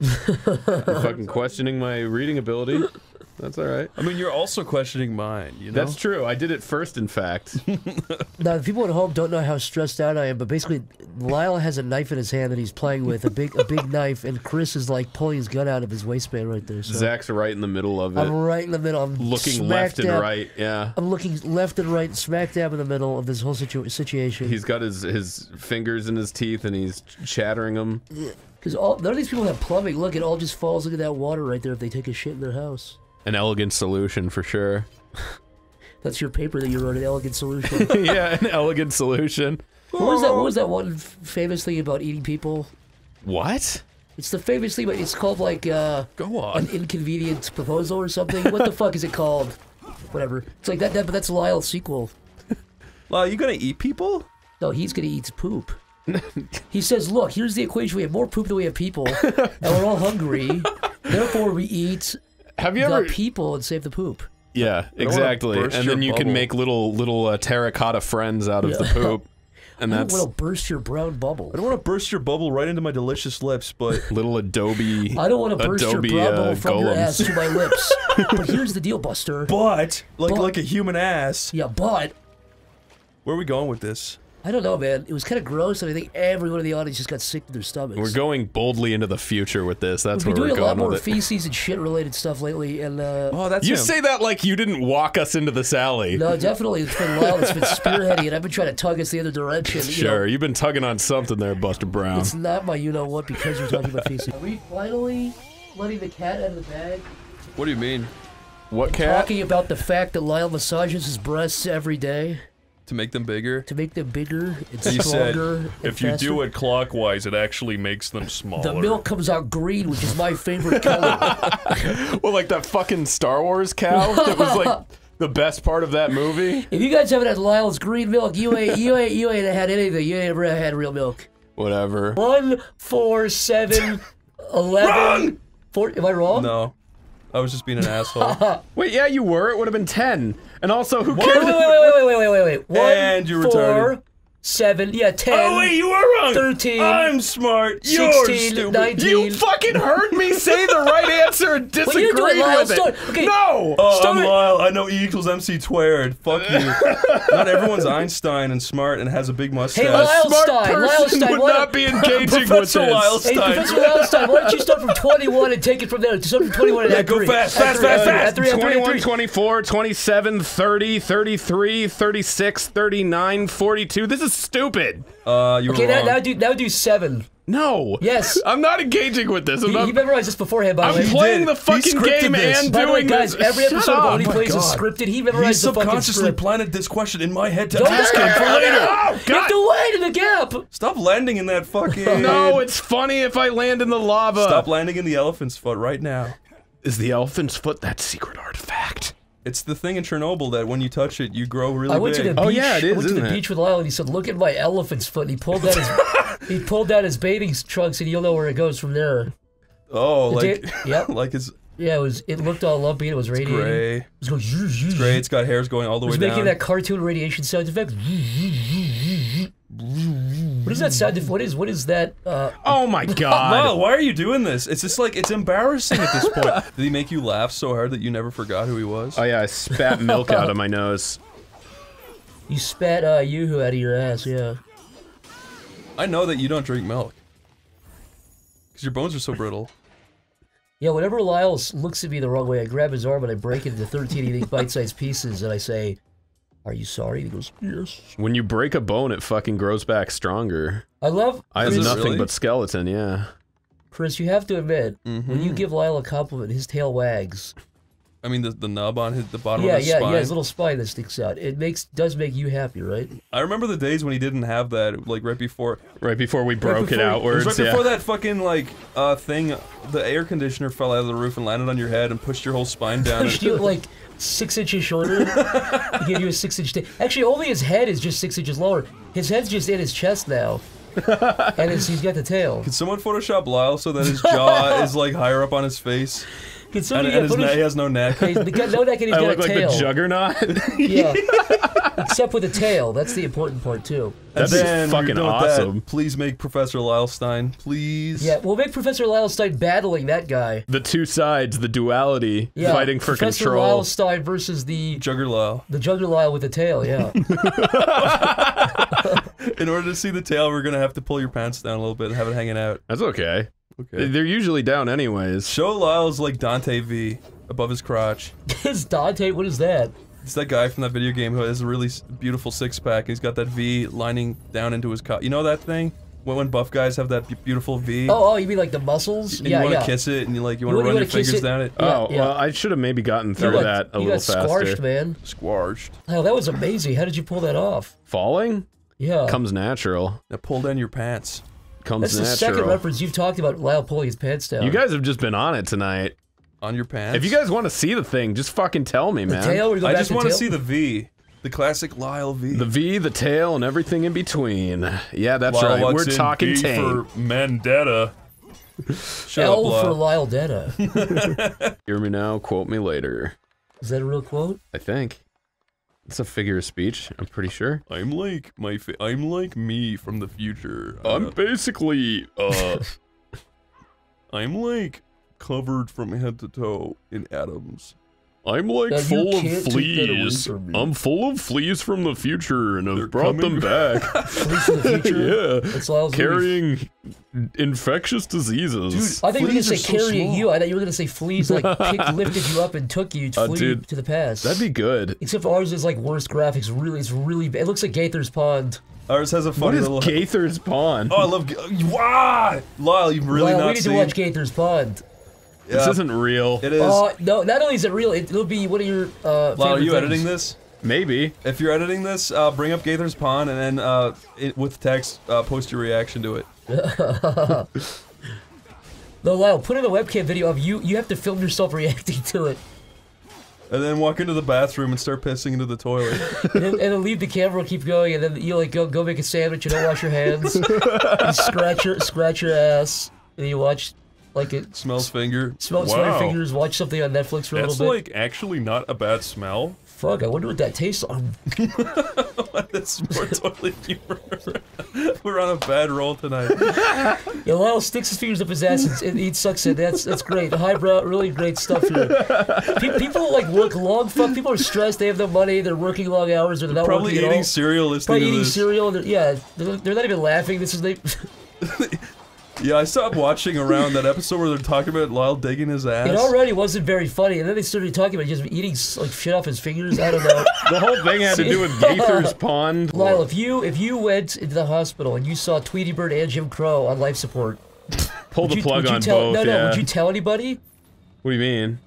You're fucking questioning my reading ability. That's all right. I mean, you're also questioning mine. You know. That's true. I did it first, in fact. Now, the people at home don't know how stressed out I am, but basically, Lyle has a knife in his hand that he's playing with, a big, a big knife, and Chris is like pulling his gun out of his waistband right there. So Zach's right in the middle of it, I'm right in the middle. I'm looking smack left and dab- right. Yeah. I'm looking left and right, smack dab in the middle of this whole situ- situation. He's got his his fingers in his teeth and he's chattering them. Because all none of these people have plumbing. Look, it all just falls into that water right there if they take a shit in their house. An elegant solution for sure. That's your paper that you wrote, an elegant solution. yeah, an elegant solution. what was that? What was that one famous thing about eating people? What? It's the famous thing, but it's called like uh, Go on. an inconvenient proposal or something. what the fuck is it called? Whatever. It's like that. that but that's Lyle's sequel. Lyle, you gonna eat people? No, he's gonna eat poop. he says, "Look, here's the equation. We have more poop than we have people, and we're all hungry. Therefore, we eat Have you the ever? people and save the poop." Yeah, exactly. And then your you can make little little uh, terracotta friends out of the poop, and I don't that's want to burst your brown bubble. I don't want to burst your bubble right into my delicious lips, but little Adobe. I don't want to burst Adobe your brown uh, bubble from your ass to my lips. but here's the deal, Buster. but like But- like a human ass. yeah, but Where are we going with this? I don't know, man. It was kind of gross, and I think everyone in the audience just got sick to their stomachs. We're going boldly into the future with this. That's We've been where doing we're a lot going more with it. feces and shit related stuff lately, and uh, Oh, that's You him. say that like you didn't walk us into this alley. no, definitely it's been Lyle It's been spearheading it. I've been trying to tug us the other direction. you Sure, know. you've been tugging on something there, Buster Brown. It's not my you know what because you're talking about feces. Are we finally letting the cat out of the bag? What do you mean? What cat? Talking about the fact that Lyle massages his breasts every day To make them bigger? to make them bigger and He said, stronger. and If you do it clockwise, it actually makes them smaller. the milk comes out green, which is my favorite color. Well, like that fucking Star Wars cow that was like the best part of that movie. if you guys haven't had Lyle's green milk, you ain't you ain't you ain't had anything. You ain't ever had real milk. Whatever. One, four, seven, eleven. Four, am I wrong? No. I was just being an asshole. Wait, yeah, you were. It would have been ten. And also, who cares? wait, wait, wait, wait, wait, wait, wait, wait. One, And you're four, retarded. Seven, yeah, ten. Oh wait, you were wrong. 13, I'm smart. You're 16, stupid. 19. You fucking heard me say the right answer and Well, you do it, disagreed Lyle. with it. Start- okay. No. Oh, Start I'm. Lyle. I know E equals MC squared. Fuck you. Not everyone's Einstein and smart and has a big mustache. Hey, Lyle Smart Stein, Lyle Stein, would why not be engaging with Professor this. Lyle Hey, Stein. Professor Wildstein, why don't you start from 21 and take it from there? Start from 21 and Yeah, go three. fast, fast, fast, fast. add three, add three, add 21, 24, 27, 30, 33, 36, 39, 42. This is stupid. Uh, you Okay, were now, wrong. now do now do seven. No. Yes. I'm not engaging with this. I'm, He, not, he memorized this beforehand, by the I'm playing the fucking game this. and By the way, doing guys, this. every Shut episode of up. Oney Oh my Plays is God. scripted. He He memorized the fucking subconsciously planted this question in my head to Don't ask do him for later. Oh, You have to wait in the gap. Stop landing in that fucking. No, it's funny if I land in the lava. Stop landing in the elephant's foot right now. Is the elephant's foot that secret artifact? It's the thing in Chernobyl that when you touch it, you grow really I went to big. the beach. Oh, yeah, it I is, went to the it? beach with Lyle, and he said, "Look at my elephant's foot." And he pulled out his he pulled out his bathing trunks, and you'll know where it goes from there. oh, The like, da- yep. like it's Yeah, it was. It looked all lumpy. and It was radiating. gray. It was going. Zzz, zzz, It's gray. It's got hairs going all the It was way making down. that cartoon radiation sound effect. What is that sound? What is what is that? Uh, Oh my god. Lyle, why are you doing this? It's just like it's embarrassing at this point. Did he make you laugh so hard that you never forgot who he was? Oh yeah, I spat milk out of my nose. you spat uh, yoo-hoo out of your ass. Yeah. I know that you don't drink milk because your bones are so brittle. Yeah. Whenever Lyle looks at me the wrong way, I grab his arm and I break it into 13 eating bite-sized pieces, and I say, "Are you sorry?" He goes, "Yes." When you break a bone, it fucking grows back stronger. I love. I have Is nothing really? but skeleton. Yeah. Chris, you have to admit, when Mm-hmm. you give Lyle a compliment, his tail wags. I mean, the, the nub on his, the bottom yeah, of his yeah, spine. yeah. His little spine that sticks out. It makes does make you happy, right? I remember the days when he didn't have that, like right before. Right before we broke it before- outwards. It was right yeah. before that fucking like uh thing, the air conditioner fell out of the roof and landed on your head and pushed your whole spine down. Pushed you like six inches shorter. he gave you a six inch. ta- Actually, only his head is just six inches lower. His head's just in his chest now, and it's, he's got the tail. Can someone Photoshop Lyle so that his jaw is like higher up on his face? Can And, somebody and get his neck, he has no neck. He's got no neck and he's I got look a like tail. the juggernaut. yeah, except with the tail. That's the important part too. That'd and be fucking you're done with that, awesome. please make Professor Lyle Stein, please. Yeah, we'll make Professor Lylestein battling that guy. the two sides, the duality, Yeah, fighting for Professor control. Lylestein versus the Jugger Lyle. the Juggler Lyle with the tail. Yeah. In order to see the tail, we're gonna have to pull your pants down a little bit and have it hanging out. That's okay. Okay. They're usually down anyways. Show Lyle's like Dante V above his crotch. it's Dante. What is that? It's that guy from that video game who has a really beautiful six pack. He's got that V lining down into his cock. You know that thing? When, when buff guys have that beautiful V. Oh, oh, you mean like the muscles? and yeah, you want to yeah. kiss it and you like you want to run your fingers it? down it. Yeah, oh yeah. well, I should have maybe gotten through got- that a you little got squashed, faster. man. Squashed. Oh, that was amazing. How did you pull that off? Falling Yeah. comes natural. Now pull down your pants. Comes That's the second reference you've talked about Lyle pulling his pants down. You guys have just been on it tonight. On your pants. If you guys want to see the thing, just fucking tell me, the man. tail? We I just want to tail? see the V. The classic Lyle V. The V, the tail, and everything in between. Yeah, that's Lyle, right. We're in talking B tame. for Mandetta. Shut L up, for Lyle. Lyle Detta. Hear me now, quote me later. Is that a real quote? I think. It's a figure of speech, I'm pretty sure. I'm like my. Fa- I'm like me from the future. I'm Uh, basically, uh, I'm like covered from head to toe in atoms. I'm like Now, full of can't take that away fleas. I'm full of fleas from the future, and I've They're brought coming them back. Fleas from the future? yeah, That's Lyle's movie. carrying infectious diseases. I thought you were gonna Fleas say are so carrying small. you. I thought you were gonna say fleas like picked, lifted you up and took you to Uh, flee dude, to the past. That'd be good. Except for ours is like worse graphics. Really, it's really. bad. It looks like Gaither's Pond. Ours has a What funny is little. Gaither's Pond? oh, I love. Ga- Wow, Lyle, you've really Lyle, not we need seen. to watch Gaither's Pond. This isn't real. It is. Uh, no, not only is it real, it, it'll be one of your. Uh, Lyle, are you things. editing this? Maybe. If you're editing this, uh, bring up Gaither's Pond and then uh, it, with text, uh, post your reaction to it. No, Lyle, put in a webcam video of you. You have to film yourself reacting to it, And then walk into the bathroom and start pissing into the toilet. and then, and then leave the camera, and keep going, and then you like go go make a sandwich and don't wash your hands. you scratch your scratch your ass, and you watch like it Smells finger. smell smell your Wow. fingers. Watch something on Netflix for a little bit. That's like actually not a bad smell. Fuck, I wonder what that tastes like. That's more toilet humor. We're on a bad roll tonight. Yeah, Lyle sticks his fingers up his ass and, eats sucks it. That's that's great. Highbrow, really great stuff here. Pe- people like work long. Fuck, people are stressed. They have no money. They're working long hours. Or they're not Probably eating cereal listening Probably eating this. cereal. They're, yeah, they're, they're not even laughing. This is they. Yeah, I stopped watching around that episode where they're talking about Lyle digging his ass. It already wasn't very funny, and then they started talking about just eating like shit off his fingers. I don't know. The whole thing had to do with Gaither's Pond. Lyle, if you if you went into the hospital and you saw Tweety Bird and Jim Crow on life support, Pull would the you- plug on tell, both. No, no. yeah. Would you tell anybody? What do you mean?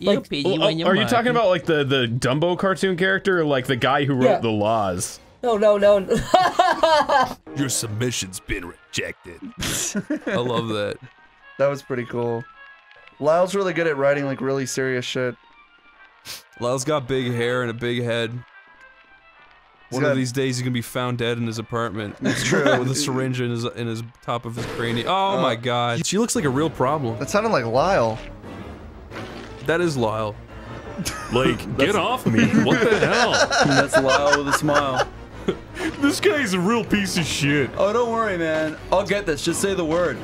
Like, Well, oh, are you talking about like the the Dumbo cartoon character, or like the guy who wrote Yeah. the laws? No, no, no. Your submission's been rejected. I love that. That was pretty cool. Lyle's really good at writing like really serious shit. Lyle's got big hair and a big head. He's One got- of these days he's gonna be found dead in his apartment. It's true. with a syringe in his in his top of his cranium. Oh Uh, my god, she looks like a real problem. That sounded like Lyle. That is Lyle. Like, get off me. What the hell? That's Lyle with a smile. This guy's a real piece of shit. Oh, don't worry, man. I'll get this. Just say the word.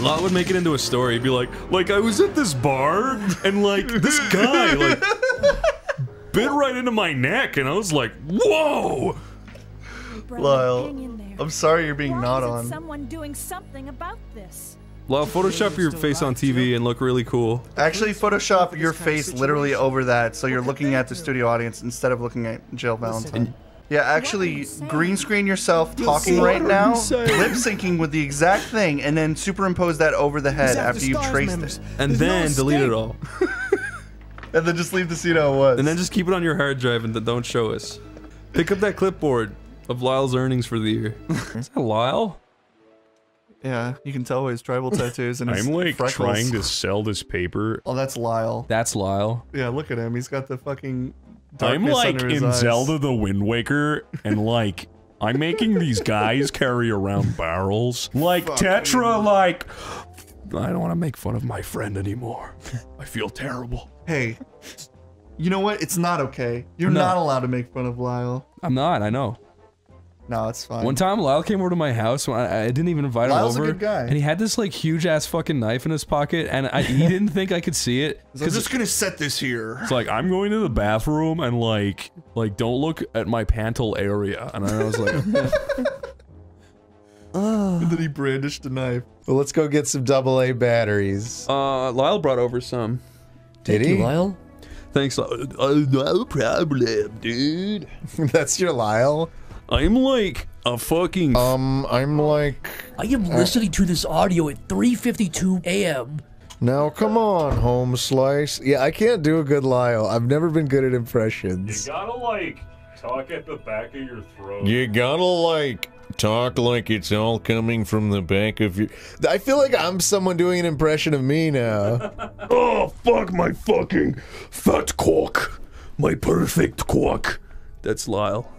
Lyle would make it into a story. He'd be like, Like, I was at this bar, and like, this guy, like, bit right into my neck, and I was like, whoa! Lyle, I'm sorry you're being not Isn't on. someone doing something about this? Lyle, Photoshop your face on TV and look really cool. Actually, Photoshop your face literally over that, so you're looking at the studio audience instead of looking at Jill Valentine. Yeah, actually, green screen yourself talking right now, lip syncing with the exact thing, and then superimpose that over the head after you've traced it. And then delete it all. And then just leave the scene how it was. And then just keep it on your hard drive and don't show us. Pick up that clipboard of Lyle's earnings for the year. Mm-hmm. Is that Lyle? Yeah, you can tell his tribal tattoos and his I'm like freckles. trying to sell this paper. Oh, that's Lyle. That's Lyle. Yeah, look at him. He's got the fucking. I'm like in eyes. Zelda the Wind Waker, and like I'm making these guys carry around barrels. Like Tetra, like I don't want to make fun of my friend anymore. I feel terrible. Hey, you know what? It's not okay. You're No. not allowed to make fun of Lyle. I'm not, I know. No, it's fine. One time, Lyle came over to my house. When I, I didn't even invite Lyle's a him over. good guy. And he had this like huge ass fucking knife in his pocket, and I, he didn't think I could see it. I'm just gonna set this here. It's like I'm going to the bathroom and like like don't look at my pantal area. And I was like, and then he brandished a knife. Well, let's go get some double A batteries. Uh, Lyle brought over some. Did Thank he? you, Lyle. Thanks, Lyle. Oh, no problem, dude. That's your Lyle. I'm like a fucking. Um, I'm like. I am listening to this audio at 3:52 a.m. Now, come on, home slice. Yeah, I can't do a good Lyle. I've never been good at impressions. You gotta like talk at the back of your throat. You gotta like talk like it's all coming from the back of your. I feel like I'm someone doing an impression of me now. Oh fuck my fucking fat cock, my perfect cock. That's Lyle.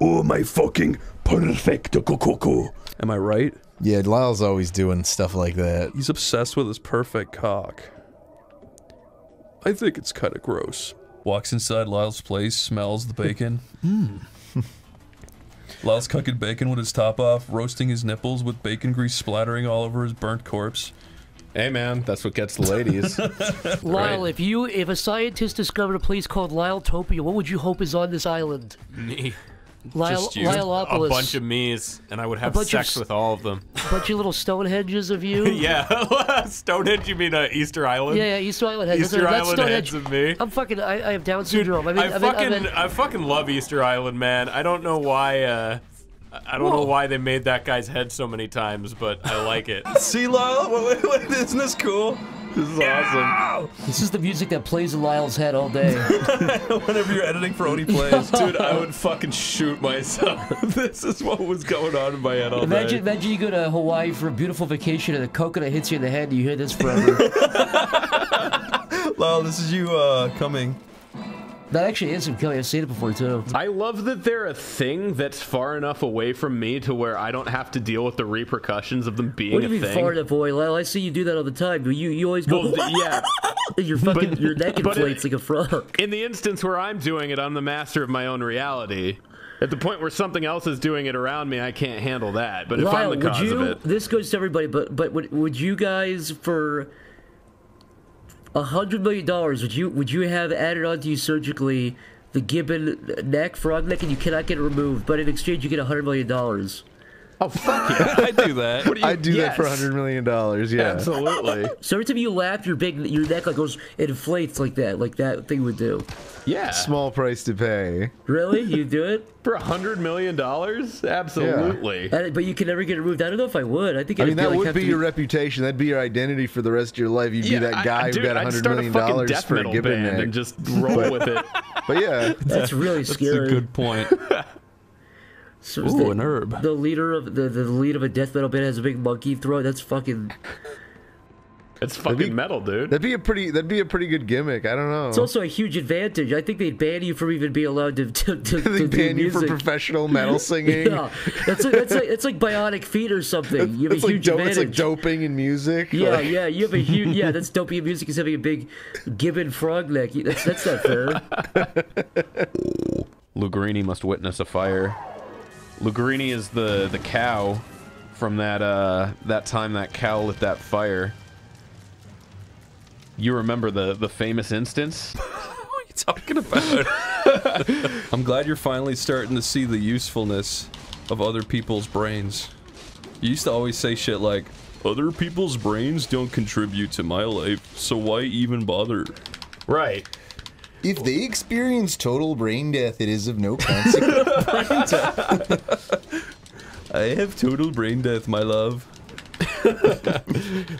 Oh my fucking perfect coco. Am I right? Yeah, Lyle's always doing stuff like that. He's obsessed with his perfect cock. I think it's kind of gross. Walks inside Lyle's place, smells the bacon. Mmm. Lyle's cooking bacon with his top off, roasting his nipples with bacon grease splattering all over his burnt corpse. Hey man, that's what gets the ladies. Lyle, if you if a scientist discovered a place called Lyletopia, what would you hope is on this island? Me. Lyle, Just you. Lyleopolis. A bunch of me's, and I would have bunch of sex with all of them. A bunch of little Stonehenges of you. yeah, Stonehenge. You mean uh, Easter Island? Yeah, yeah, Easter Island heads. Easter that's Island Stonehenge. heads of me. I'm fucking. I, I have Down syndrome. I mean, I I, mean, fucking, I mean, I fucking love Easter Island, man. I don't know why. Uh, I I don't know why they made that guy's head so many times, but I like it. See, Lyle? Isn't this cool? This is awesome. This is the music that plays in Lyle's head all day. Whenever you're editing for Oney Plays. Dude, I would fucking shoot myself. this is what was going on in my head all Imagine, day. imagine you go to Hawaii for a beautiful vacation and a coconut hits you in the head and you hear this forever. Lyle, this is you uh, coming. That actually is some Kelly. I've seen it before too. I love that they're a thing that's far enough away from me to where I don't have to deal with the repercussions of them being What do a you mean thing. far enough away? Lyle, I see you do that all the time. but You you always go. Well, yeah. your fucking But- your neck it- inflates like a frog. In the instance where I'm doing it, I'm the master of my own reality. At the point where something else is doing it around me, I can't handle that. But if Lyle, I'm the cause you? of it, This goes to everybody, but but would, would you guys for a hundred million dollars? Would you would you have added onto you surgically the gibbon neck, frog neck, and you cannot get it removed, but in exchange you get a hundred million dollars? Oh fuck yeah! I do that. I do that for hundred million dollars. Yeah, absolutely. So every time you laugh, your big your neck like goes it inflates like that, like that thing would do. Yeah. Small price to pay. Really, you do it for a hundred million dollars? Absolutely. And- but you can never get it removed. I don't know if I would. I think I mean, that like, would be to your reputation. That'd be your identity for the rest of your life. You'd Yeah, be that guy I- who dude, got I'd hundred start a million fucking dollars death for a metal gibbon band neck. and just roll with it. But yeah, That's really scary. That's a good point. So Ooh, the, an herb. The leader of the, the lead of a death metal band has a big monkey throat. That's fucking. It's fucking be- metal, dude. That'd be a pretty. That'd be a pretty good gimmick. I don't know. It's also a huge advantage. I think they'd ban you from even being allowed to to, to, they to do ban you for professional metal singing. Yeah, that's like, that's like it's like bionic feet or something. You have it's a like huge do- it's like doping in music. yeah, like- yeah, you have a huge yeah. That's dopey music is having a big gibbon frog neck. That's that's not fair. Lugrini must witness a fire. Lugrini is the the cow from that uh that time that cow lit that fire. You remember the the famous instance? What are you talking about? I'm glad you're finally starting to see the usefulness of other people's brains. You used to always say shit like, other people's brains don't contribute to my life, so why even bother? Right. If they experience total brain death, it is of no consequence. I have total brain death, my love.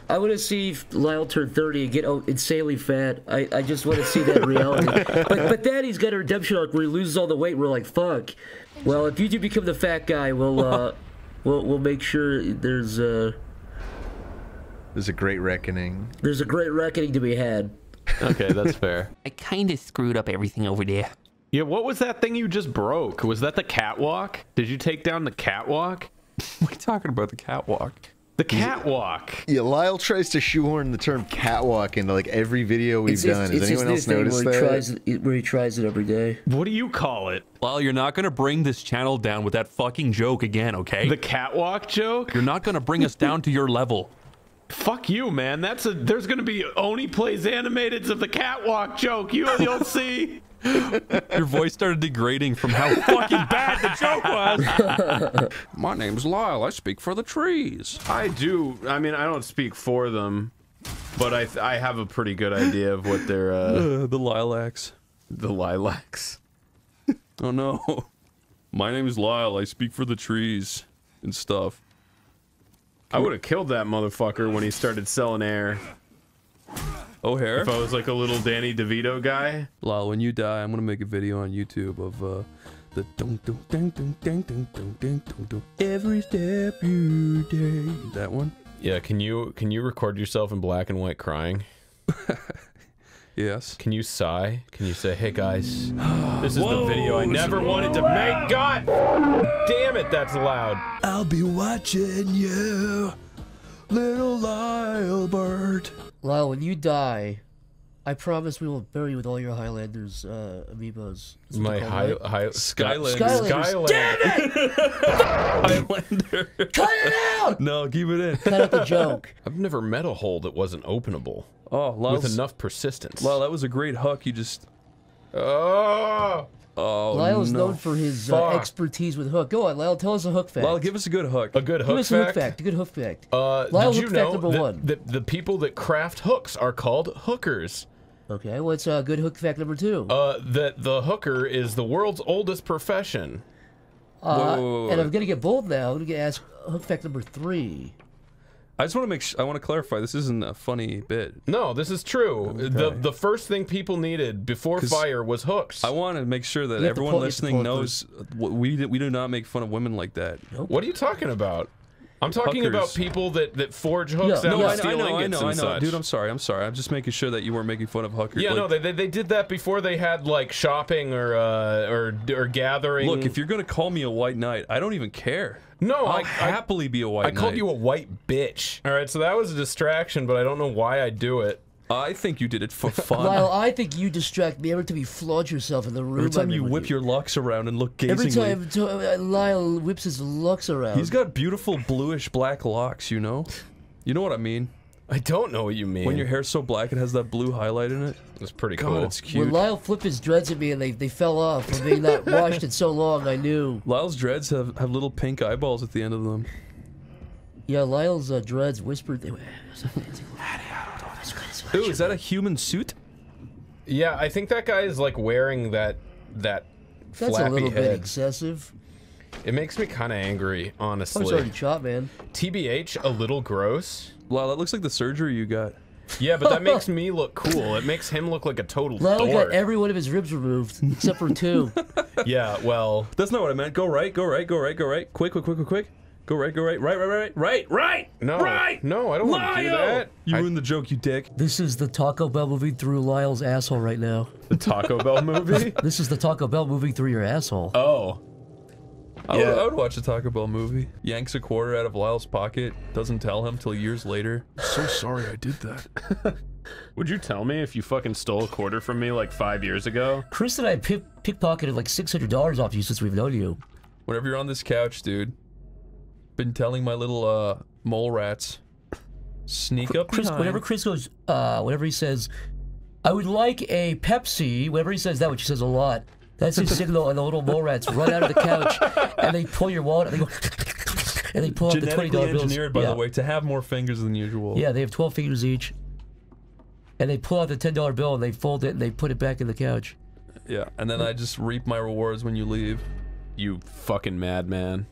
I want to see Lyle turn 30 and get oh, insanely fat. I, I just want to see that reality. but, but then he's got a redemption arc where he loses all the weight. We're like, fuck. Well, if you do become the fat guy, we'll uh, we'll we'll make sure there's uh There's a great reckoning. there's a great reckoning to be had. Okay, that's fair. I kind of screwed up everything over there. Yeah, what was that thing you just broke? Was that the catwalk? Did you take down the catwalk? what are you talking about? The catwalk? The catwalk. Yeah, Lyle tries to shoehorn the term catwalk into like every video we've It's- done. it's- Has it's anyone else new noticed where he that? tries it, where he tries it every day. What do you call it? Well, you're not gonna bring this channel down with that fucking joke again, okay? The catwalk joke? You're not gonna bring us down to your level. Fuck you, man. That's a there's gonna be Oney plays animateds of the catwalk joke. You you'll see. Your voice started degrading from how fucking bad the joke was. My name's Lyle. I speak for the trees. I do. I mean, I don't speak for them, but I I have a pretty good idea of what they're uh Uh, the lilacs. the lilacs. Oh no. My name is Lyle. I speak for the trees and stuff. I would have killed that motherfucker when he started selling air. O'Hare? If I was like a little Danny DeVito guy. Lyle, when you die, I'm gonna make a video on YouTube of uh, the dun dun dun dun dun dun dun dun dun dun every step you take. That one? Yeah, can you can you record yourself in black and white crying? Yes. Can you sigh? Can you say, "Hey guys, this is the video I never wanted to make"? God damn it, that's loud. I'll be watching you, little Lyle Bird. Lyle, when you die, I promise we will bury you with all your Highlanders uh, amiibos. My high, right? high Skylanders. Skylanders. Damn it! Highlander. Cut it out! No, keep it in. Cut out the joke. I've never met a hole that wasn't openable Oh, Lyle's, with enough persistence. Lyle, that was a great hook. You just. Oh, Oh, Lyle's no. known for his uh, expertise with hook. Go on, Lyle. Tell us a hook fact. Lyle, give us a good hook. a good Give hook us a hook fact. fact. A good hook fact. Uh, Lyle, did you hook fact know number that, one. that the people that craft hooks are called hookers? Okay, what's uh, good hook fact number two? Uh, that the hooker is the world's oldest profession. Uh, whoa, whoa, whoa, and. I'm gonna get bold now. I'm gonna ask hook fact number three. I just want to make. Sh- I want to clarify. This isn't a funny bit. No, this is true. The the first thing people needed before fire was hooks. I want to make sure that You have to everyone pull- you have to listening knows we we do not make fun of women like that. what are you talking about? I'm talking about people that, that forge hooks out no, of I, steel I know, I know, I know, such. dude. I'm sorry, I'm sorry. I'm just making sure that you weren't making fun of hookers. yeah, Like, no, they, they, they did that before they had like shopping or uh, or or gathering. Look, if you're gonna call me a white knight, I don't even care. No, I'll I- I- happily be a white knight. I called you a white bitch. All right, so that was a distraction, but I don't know why I do it. I think you did it for fun. Lyle, I think you distract me every time you flaunt yourself in the room. Every time I'm you whip your locks around and look gazingly. Every time to, uh, Lyle whips his locks around. He's got beautiful bluish black locks, you know? You know what I mean? I don't know what you mean. When your hair's so black it has that blue highlight in it. It's pretty God, cool. it's cute. When Lyle flipped his dreads at me and they, they fell off from being not washed in so long, I knew. Lyle's dreads have, have little pink eyeballs at the end of them. Yeah, Lyle's uh, dreads whispered. They were, Ooh, is that a human suit? Yeah, I think that guy is like wearing that that That's flappy a little bit excessive. It makes me kind of angry, honestly. I honestly. was already chopped, man. TBH, a little gross. Wow, that looks like the surgery you got. Yeah, but that makes me look cool. It makes him look like a total Lyle got dork. every one of his ribs removed except for two. yeah, well, That's not what I meant. Go right, go right, go right, go right. Quick, quick, quick, quick, quick. Go right, go right, right, right, right, right, right. no, Right! no, I don't want to do that. You I- ruined the joke, you dick. This is the Taco Bell movie through Lyle's asshole right now. the Taco Bell movie. This is the Taco Bell movie through your asshole. Oh, I, would, Yeah. I would watch a Taco Bell movie. Yanks a quarter out of Lyle's pocket, doesn't tell him till years later. So sorry I did that. Would you tell me if you fucking stole a quarter from me like five years ago? Chris and I pick, pickpocketed like $600 off you since we've known you. Whenever you're on this couch, dude, been telling my little uh, mole rats, sneak up Chris, behind. whenever Chris goes, uh, whenever he says, I would like a Pepsi, whenever he says that, which he says a lot, that's his signal, and the little mole rats run out of the couch, and they pull your wallet, and they go, and they pull out the $20 Genetically bills. engineered, by yeah. the way, to have more fingers than usual. Yeah, they have 12 fingers each. And they pull out the $10 bill, and they fold it, and they put it back in the couch. Yeah, and then I just reap my rewards when you leave. you fucking madman.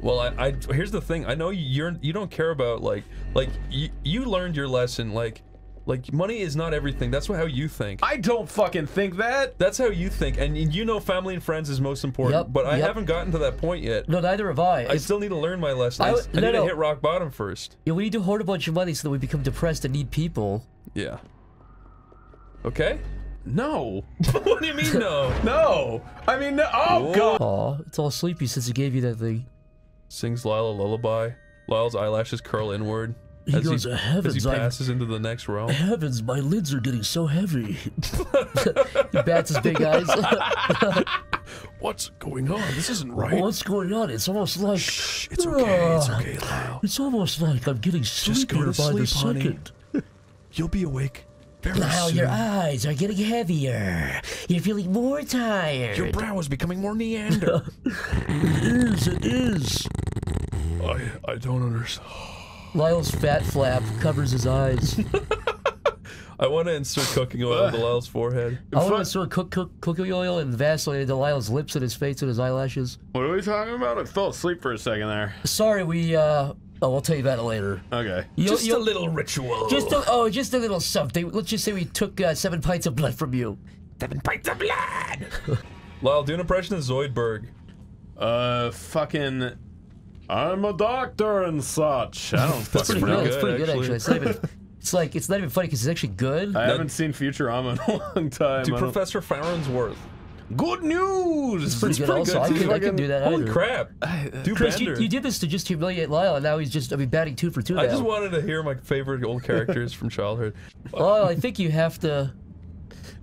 Well, I, I here's the thing. I know you're you don't care about like like you you learned your lesson. Like like money is not everything. That's what, how you think. I don't fucking think that. That's how you think, and you know family and friends is most important. Yep, but I yep. haven't gotten to that point yet. No, neither have I. I It's- still need to learn my lesson. I, I- I no, need no. to hit rock bottom first. yeah, we need to hoard a bunch of money so that we become depressed and need people. Yeah. Okay. No, what do you mean no? no. I mean, no. oh god. Aw, it's all sleepy since he gave you that thing. Sings Lyle a lullaby. Lyle's eyelashes curl inward He as, goes, he, "Heavens, as he I'm- passes into the next realm. Heavens, my lids are getting so heavy. he bats his big eyes. What's going on? This isn't right. What's going on? It's almost like. Shh, it's okay. It's Ah, okay, Lyle. It's almost like I'm getting Just go sleepier to by the sleep, honey. second. You'll be awake very Now soon. your eyes are getting heavier. You're feeling more tired. Your brow is becoming more Neander. It is, it is. I I don't understand. Lyle's fat flap covers his eyes. I want to insert cooking oil into Lyle's forehead. I want to sort of cook, cook cooking oil and Vaseline into Lyle's lips and his face and his eyelashes. What are we talking about? I fell asleep for a second there. Sorry, we, uh, oh, we'll tell you about it later. Okay. You- Just you- a little ritual. Just a, oh, just a little something. Let's just say we took uh, seven pints of blood from you. seven pints of blood. Lyle, do an impression of Zoidberg. Uh, fucking. I'm a doctor and such. I don't That's fucking Pretty know. good. It's pretty good, actually. actually. It's, not even, it's like it's not even funny because it's actually good. I haven't seen Futurama in a long time. Do I don't- Professor Farnsworth. Good news. It's pretty good. also, I, too. could, I couldn't do that Holy either. crap. Uh, do Chris, you, you did this to just humiliate Lyle, and now he's just, I mean, batting two for two now. I just wanted to hear my favorite old characters from childhood. Well, I think you have to.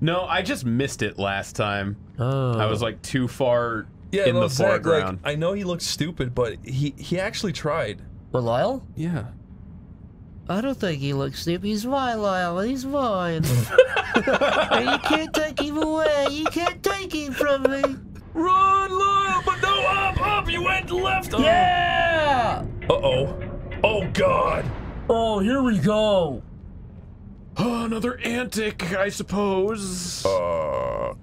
No, I just missed it last time. Oh. I was like too far Yeah, in the Zach, foreground. Like, I know he looks stupid, but he he actually tried. What, Lyle? Yeah. I don't think he looks stupid. He's fine, Lyle. He's fine. and you can't take him away. You can't take him from me. Run, Lyle, but no up, up. You went left. Yeah! Uh oh. Oh God. Oh, here we go. Oh, another antic, I suppose. Uh.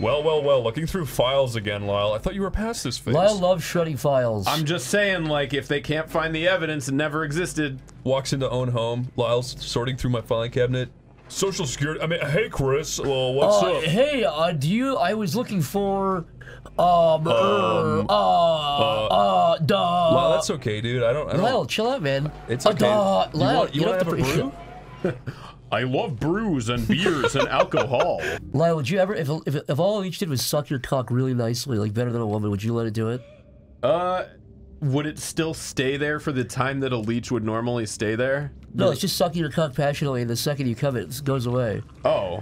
Well, well, well. Looking through files again, Lyle. I thought you were past this phase. Lyle loves shredding files. I'm just saying, like, if they can't find the evidence, it never existed. Walks into own home. Lyle's sorting through my filing cabinet. Social security. I mean, hey, Chris. Well, what's uh, up? Hey, uh, do you? I was looking for, um, uh, uh, uh, duh. Lyle, that's okay, dude. I don't. I don't. Lyle, chill out, man. It's okay. duh, You Lyle, want- you don't wanna have to have a brew? I love brews and beers and alcohol. Lyle, would you ever, if, if, if all each did was suck your cock really nicely, like better than a woman, would you let it do it? Uh, would it still stay there for the time that a leech would normally stay there? No, it's just sucking your cock passionately, and the second you come, it goes away. Oh.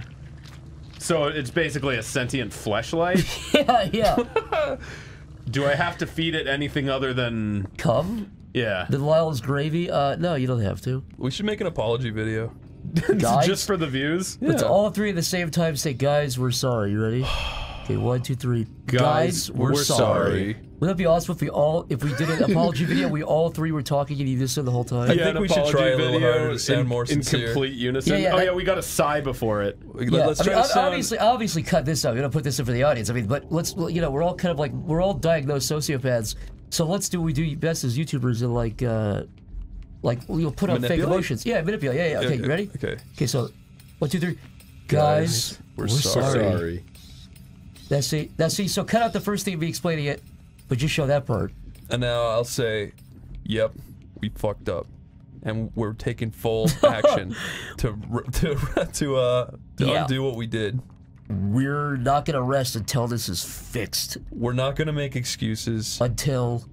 So it's basically a sentient fleshlight? yeah, yeah. Do I have to feed it anything other than Cum? Yeah. The Lyle's gravy? Uh, no, you don't have to. We should make an apology video. Guys? Just for the views? Let's all three at the same time say, guys, we're sorry. You ready? Okay, one, two, three. Guys, we're, we're sorry. sorry. Wouldn't that be awesome if we all, if we did an apology video, we all three were talking and you listened the whole time? I yeah, an apology video sound in, more in complete unison. Yeah, yeah, oh that- yeah, we got a sigh before it. Yeah, I mean, ob- obviously, obviously, cut this out. We're gonna put this in for the audience. I mean, but let's, you know, we're all kind of like we're all diagnosed sociopaths. So let's do what we do best as YouTubers and like, uh, like we'll put on fake emotions. Yeah, manipulate. Yeah, yeah. Okay, Okay, you ready? okay. Okay, so one, two, three. Guys, we're sorry. That's it. That's it. So cut out the first thing of me explaining it, but just show that part. And now I'll say, yep, we fucked up, and we're taking full action to r- to to uh to Yeah. undo what we did. We're not gonna rest until this is fixed. We're not gonna make excuses until,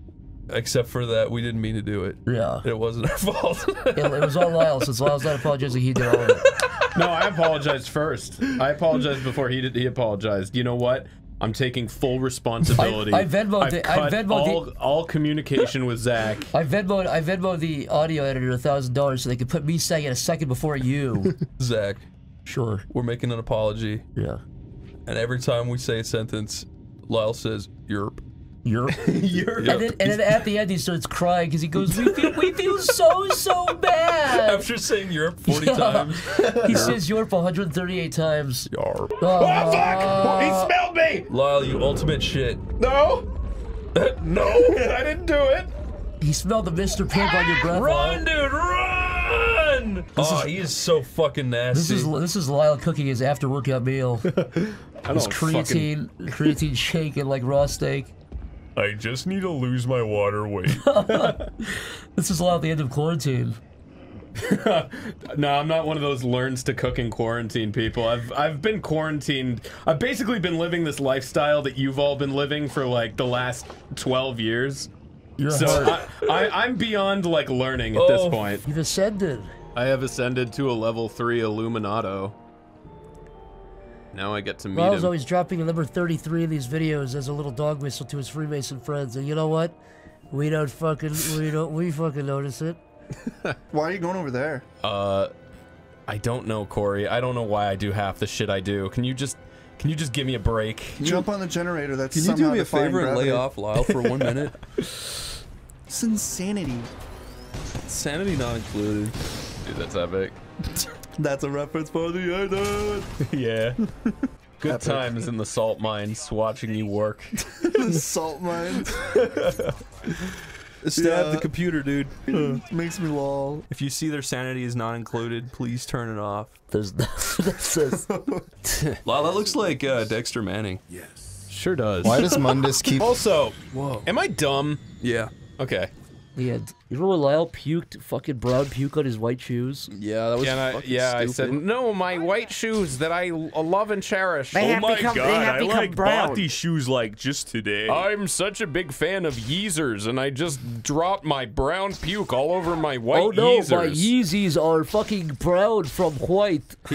except for that we didn't mean to do it. Yeah, it wasn't our fault. it, it was all Lyle. Since Lyle's not apologizing, he did all of it. No, I apologized first. I apologized before he did. He apologized. You know what? I'm taking full responsibility. I- I Venmoed I've it- I cut Venmoed all, the- all communication with Zach. I Venmoed, I Venmoed the audio editor a thousand dollars so they could put me saying it a second before you. Zach, sure, we're making an apology. Yeah. And every time we say a sentence, Lyle says "yerp." You're, You're and, then, and then at the end he starts crying because he goes, "We feel, we feel so so bad." After saying Europe 40 Yeah. times. he says Europe 138 times. Yarp. Oh, oh fuck! He smelled me. Lyle, you ultimate shit. No. no, I didn't do it. He smelled the Mr. Pig on your breath. Run, dude, run! oh, he is so fucking nasty. This is this is Lyle cooking his after workout meal. I his don't creatine creatine shake and like raw steak. I just need to lose my water weight. This is Lyle at the end of quarantine. No, I'm not one of those learns to cook in quarantine people. I've I've been quarantined. I've basically been living this lifestyle that you've all been living for like the last 12 years. You're so hard. I, I, I'm beyond like learning at this Oh, point. You've ascended. I have ascended to a level three Illuminato. Now I get to meet Lyle's him. always dropping a number 33 in these videos as a little dog whistle to his Freemason friends, and you know what? We don't fucking we don't we fucking notice it. Why are you going over there? Uh, I don't know, Corey. I don't know why I do half the shit I do. Can you just, can you just give me a break? Jump on the generator. That's Can you do somehow me a defying favor and lay off Lyle for one minute? It's insanity. Sanity not included. Dude, that's epic. That's a reference for the edit. yeah. Good Epic. times in the salt mines watching you work. the salt mines. Stab Yeah. the computer, dude. Makes me lol. If you see their sanity is not included, please turn it off. There's that says. Lyle, that looks like uh, Dexter Manning. Yes. Sure does. Why does Mundus keep? Also, Whoa. am I dumb? Yeah. Okay. Yeah, you remember when Lyle puked fucking brown puke on his white shoes? Yeah, that yeah, and I, yeah, I said no. My white shoes that I l- love and cherish. oh my god, I like bought these shoes like just today. I'm such a big fan of Yeezers, and I just dropped my brown puke all over my white oh no, Yeezers. my Yeezys are fucking brown from white.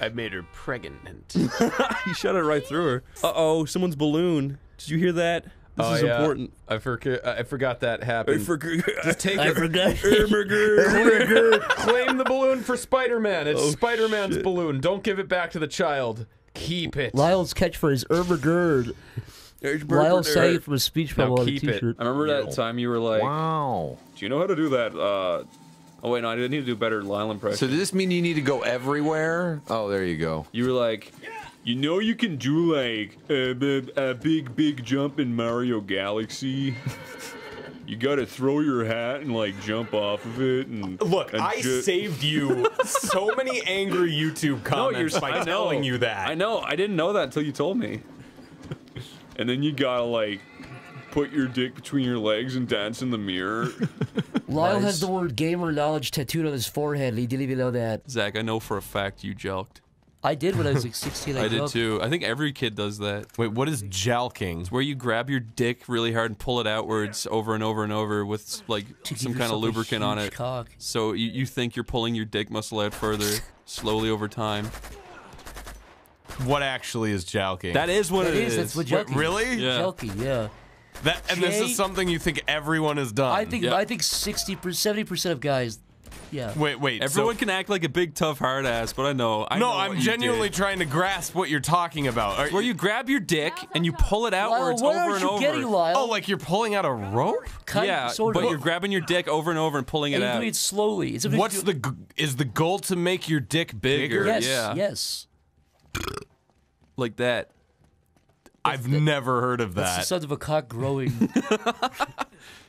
I made her pregnant. he shot it right through her. Uh oh, someone's balloon. Did you hear that? This oh, is yeah. important. I forgot. I forgot that happened. I forgot. Just take I it. forgot. claim, claim the balloon for Spider-Man. It's Oh, Spider-Man's shit. balloon. Don't give it back to the child. Keep it. Lyle's catchphrase, Ermagerd. Lyle sang it from a speech bubble on a keep it. t-shirt. I remember that time you were like, Wow. "Do you know how to do that?" Uh, oh wait, no, I need to do a better Lyle impression. So does this mean you need to go everywhere? Oh, there you go. you were like, You know you can do like a big, big jump in Mario Galaxy. you gotta throw your hat and like jump off of it and uh, Look, and I saved you so many angry YouTube comments no, by I know. telling you that. I know, I didn't know that until you told me. and then you gotta like put your dick between your legs and dance in the mirror. Lyle has the word gamer knowledge tattooed on his forehead, and he didn't even know that. Zach, I know for a fact you jelked. I did when I was like 16. I, I did jelked. too. I think every kid does that. Wait, what is jalking? It's where you grab your dick really hard and pull it outwards over and over and over with like To some kind of lubricant on it. cock. So you, you think you're pulling your dick muscle out further, slowly over time. What actually is jalking? That is what That it is, is. that's what Wait, jelking really? is. Yeah. Jelking, yeah. That and this is something you think everyone has done. I think I think 60 70% of guys, yeah. Wait, wait. Everyone so, can act like a big tough hard ass, but I know. I no, know I'm genuinely did. trying to grasp what you're talking about. Are- Where you grab your dick and you pull it out, outwards what over are and you over. getting, Lyle? oh, like you're pulling out a rope? Kind- yeah, sort but of. you're grabbing your dick over and over and pulling and it you're out. doing it slowly. It's a big What's the is the goal to make your dick bigger? Bigger, Yes, yeah. yes. like that. I've never heard of That's the that. sound of a cock growing.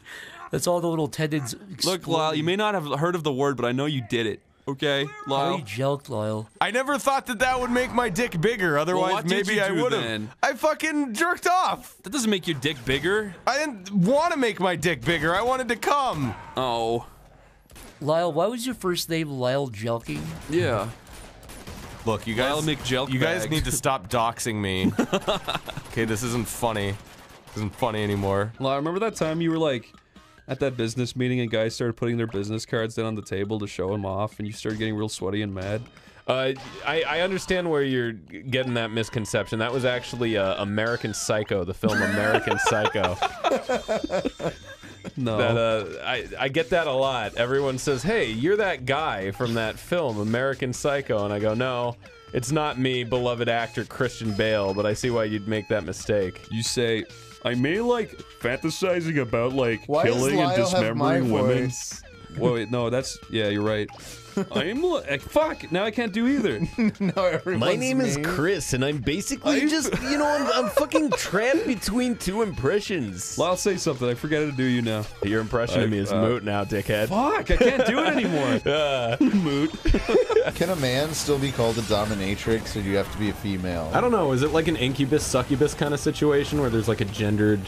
That's all the little tendons. Look, Lyle, you may not have heard of the word, but I know you did it. Okay, How Lyle. you jelked, Lyle. I never thought that that would make my dick bigger. Otherwise, what did maybe you I do would have. then? I fucking jerked off. That doesn't make your dick bigger. I didn't want to make my dick bigger. I wanted to come. Oh, Lyle, why was your first name Lyle Jelking? yeah. Look, you guys. Lyle McJelk you guys need to stop doxing me. okay, this isn't funny. This isn't funny anymore. Lyle, remember that time you were like at that business meeting and guys started putting their business cards down on the table to show them off, and you started getting real sweaty and mad. Uh, I, I understand where you're getting that misconception. That was actually uh, American Psycho, the film American Psycho. No. That uh, I I get that a lot. Everyone says, "Hey, you're that guy from that film American Psycho," and I go, "No, it's not me, beloved actor Christian Bale." But I see why you'd make that mistake. You say, I may like fantasizing about like Why killing and Lyle have my dismembering women. Whoa, wait, no, that's yeah, you're right. I'm li- fuck. Now I can't do either. no, My name is. Chris, and I'm basically just, you know, I'm, I'm fucking trapped between two impressions. Well, I'll say something. I forgot how to do you now. Your impression of me is Uh, moot now, dickhead. Fuck, I can't do it anymore. Uh, Moot. Can a man still be called a dominatrix, or do you have to be a female? I don't know. Is it like an incubus succubus kind of situation where there's like a gendered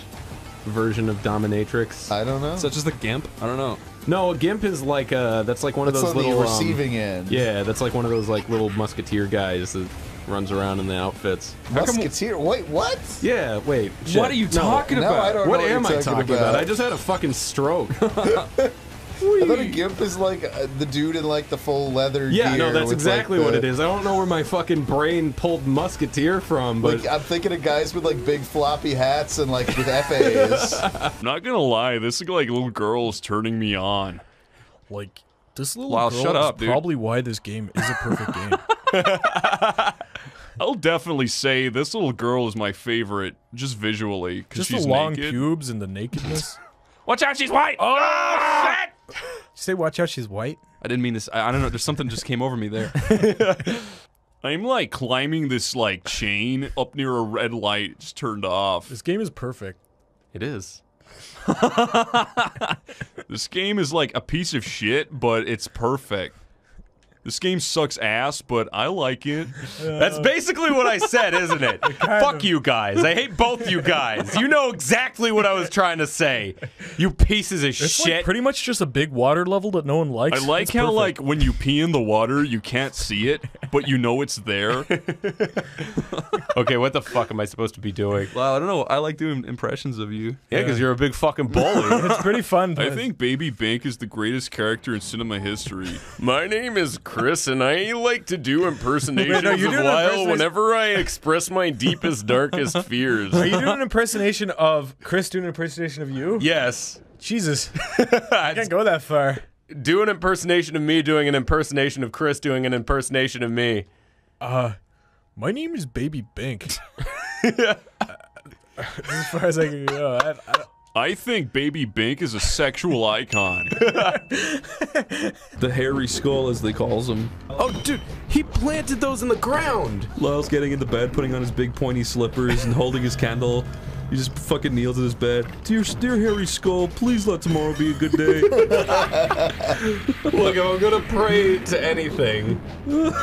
version of dominatrix? I don't know. Such as the gimp? I don't know. No, a gimp is like uh that's like one of That's those on the little um, receiving end. Yeah, that's like one of those like little musketeer guys that runs around in the outfits. Musketeer. Wait, what? Yeah, wait. What are you talking No, about? I don't What know am what I you're talking talking about? about. I just had a fucking stroke. I thought a gimp is like uh, the dude in like the full leather yeah, gear. no, that's exactly like, what it is. I don't know where my fucking brain pulled musketeer from, but Like I'm thinking of guys with like big floppy hats and like with FAs. I'm not gonna lie, this is like little girl is turning me on. Like this little Wow, girl shut is up, dude. probably why this game is a perfect game. I'll definitely say this little girl is my favorite, just visually, because Just she's the long naked. pubes and the nakedness. Watch out, she's white! Oh, shit! Did you say watch out, she's white? I didn't mean this. I, I don't know. There's something just came over me there. I'm like climbing this like chain up near a red light. It's turned off. This game is perfect. it is. This game is like a piece of shit, but it's perfect. This game sucks ass, but I like it. That's basically what I said, isn't it? Fuck you guys. I hate both you guys. You know exactly what I was trying to say. You pieces of It's shit. like pretty much just a big water level that no one likes. I like It's how perfect. like when you pee in the water, you can't see it, but you know it's there. okay, what the fuck am I supposed to be doing? Wow, I don't know. I like doing impressions of you. Yeah, because you're a big fucking bully. it's pretty fun. I think Baby Bank is the greatest character in cinema history. My name is Chris, and I like to do impersonations no, of Lyle impersonation- whenever I express my deepest, darkest fears. Are you doing an impersonation of Chris doing an impersonation of you? Yes. Jesus. I can't go that far. Do an impersonation of me doing an impersonation of Chris doing an impersonation of me. Uh, my name is Baby Bink. as far as I can go. I, I, I think Baby Bink is a sexual icon. The hairy skull, as they calls him. Oh, dude, he planted those in the ground. Lyle's getting into bed, putting on his big pointy slippers and holding his candle. He just fucking kneels in his bed. Dear, dear Harry Skull, please let tomorrow be a good day. Look, I'm gonna pray to anything.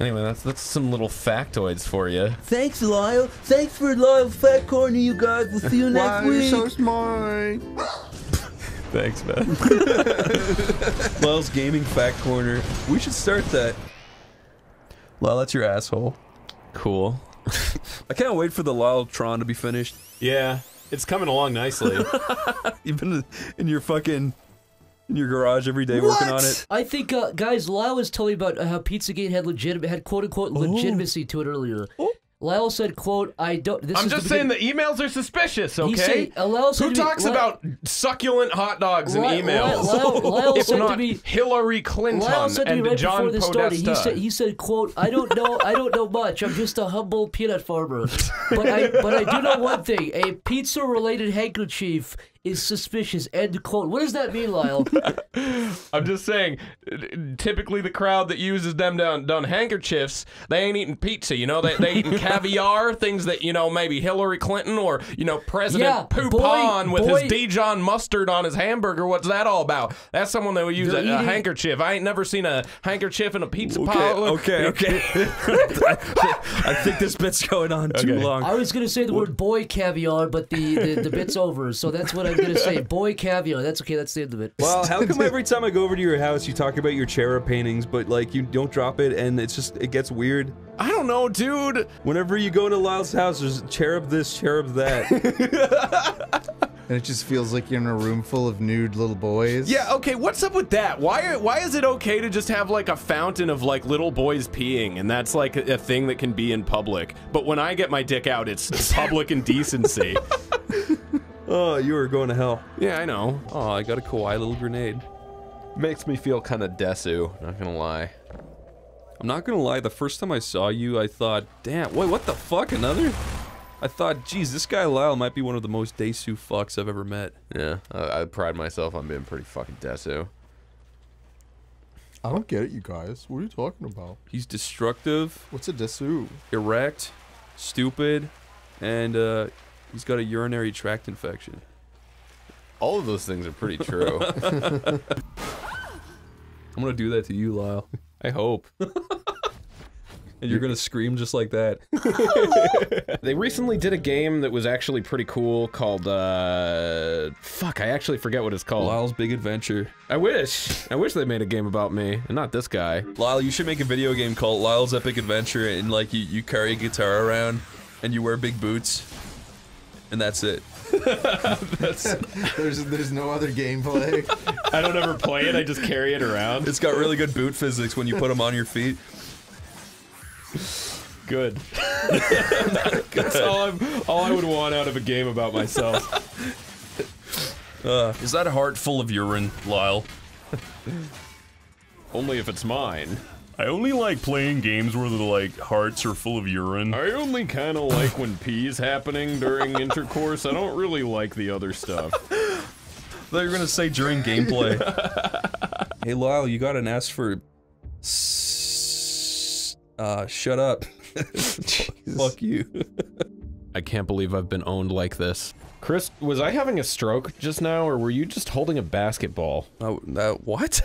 Anyway, that's that's some little factoids for you. Thanks, Lyle. Thanks for Lyle Fat Corner, you guys. We'll see you next Wow, you're week. so smart. Thanks, man. Lyle's Gaming Fact Corner. We should start that. Lyle, that's your asshole. Cool. I can't wait for the Lyle Tron to be finished. Yeah, it's coming along nicely. You've been in your fucking in your garage every day working on it. I think, uh, guys, Lyle was telling me about how Pizzagate had legitimate, had quote unquote legitimacy to it earlier. Lyle said, "quote I don't." This I'm is just the saying the emails are suspicious, He okay? said- uh, Lyle said Who to me- talks Lyle- about succulent hot dogs in emails? Lyle- Lyle if said to me- Hillary Clinton Lyle said to me right John before this started. He said, "He said, quote I don't know, I don't know much. I'm just a humble peanut farmer, but I but I do know one thing: a pizza-related handkerchief is suspicious." End quote. What does that mean, Lyle? I'm just saying, typically the crowd that uses them done, done handkerchiefs, they ain't eating pizza, you know? They, they eating caviar, things that, you know, maybe Hillary Clinton or, you know, President Yeah, Poupon boy- with boy- his Dijon mustard on his hamburger. What's that all about? That's someone that would use a, a handkerchief. I ain't never seen a handkerchief in a pizza Okay, pile. okay, okay. I think this bit's going on too Okay. long. I was gonna say the word boy caviar, but the, the the bit's over, so that's what I'm gonna say. Boy caviar. That's okay. That's the end of it. Well, how come every time I go over to your house, you talk about your cherub paintings, but like you don't drop it, and it's just it gets weird. I don't know, dude. Whenever you go to Lyle's house, there's cherub this, cherub that. And it just feels like you're in a room full of nude little boys. Yeah, okay, what's up with that? Why why is it okay to just have like a fountain of like little boys peeing and that's like a, a thing that can be in public? But when I get my dick out, it's public indecency. Oh, you are going to hell. Yeah, I know. Oh, I got a kawaii little grenade. Makes me feel kind of desu, not gonna lie. I'm not gonna lie, the first time I saw you, I thought, damn, wait, what the fuck, another? I thought, geez, this guy Lyle might be one of the most Desu fucks I've ever met. Yeah, I, I pride myself on being pretty fucking desu. I don't get it, you guys. What are you talking about? He's destructive. What's a desu? Erect, stupid, and uh, he's got a urinary tract infection. All of those things are pretty true. I'm gonna do that to you, Lyle. I hope. and you're gonna scream just like that. they recently did a game that was actually pretty cool called uh fuck, I actually forget what it's called. Lyle's Big Adventure. I wish. I wish they made a game about me and not this guy. Lyle, you should make a video game called Lyle's Epic Adventure, and like you, you carry a guitar around, and you wear big boots, and that's it. That's there's there's no other gameplay. I don't ever play it, I just carry it around. It's got really good boot physics when you put them on your feet. Good. That's all I'm all I would want out of a game about myself. Uh, is that a heart full of urine, Lyle? Only if it's mine. I only like playing games where the like hearts are full of urine. I only kind of like when pee's happening during intercourse. I don't really like the other stuff. thought you were gonna say during gameplay. hey Lyle, you got an S for. Uh, shut up. Fuck you. I can't believe I've been owned like this. Chris, was I having a stroke just now, or were you just holding a basketball? Oh, uh, what?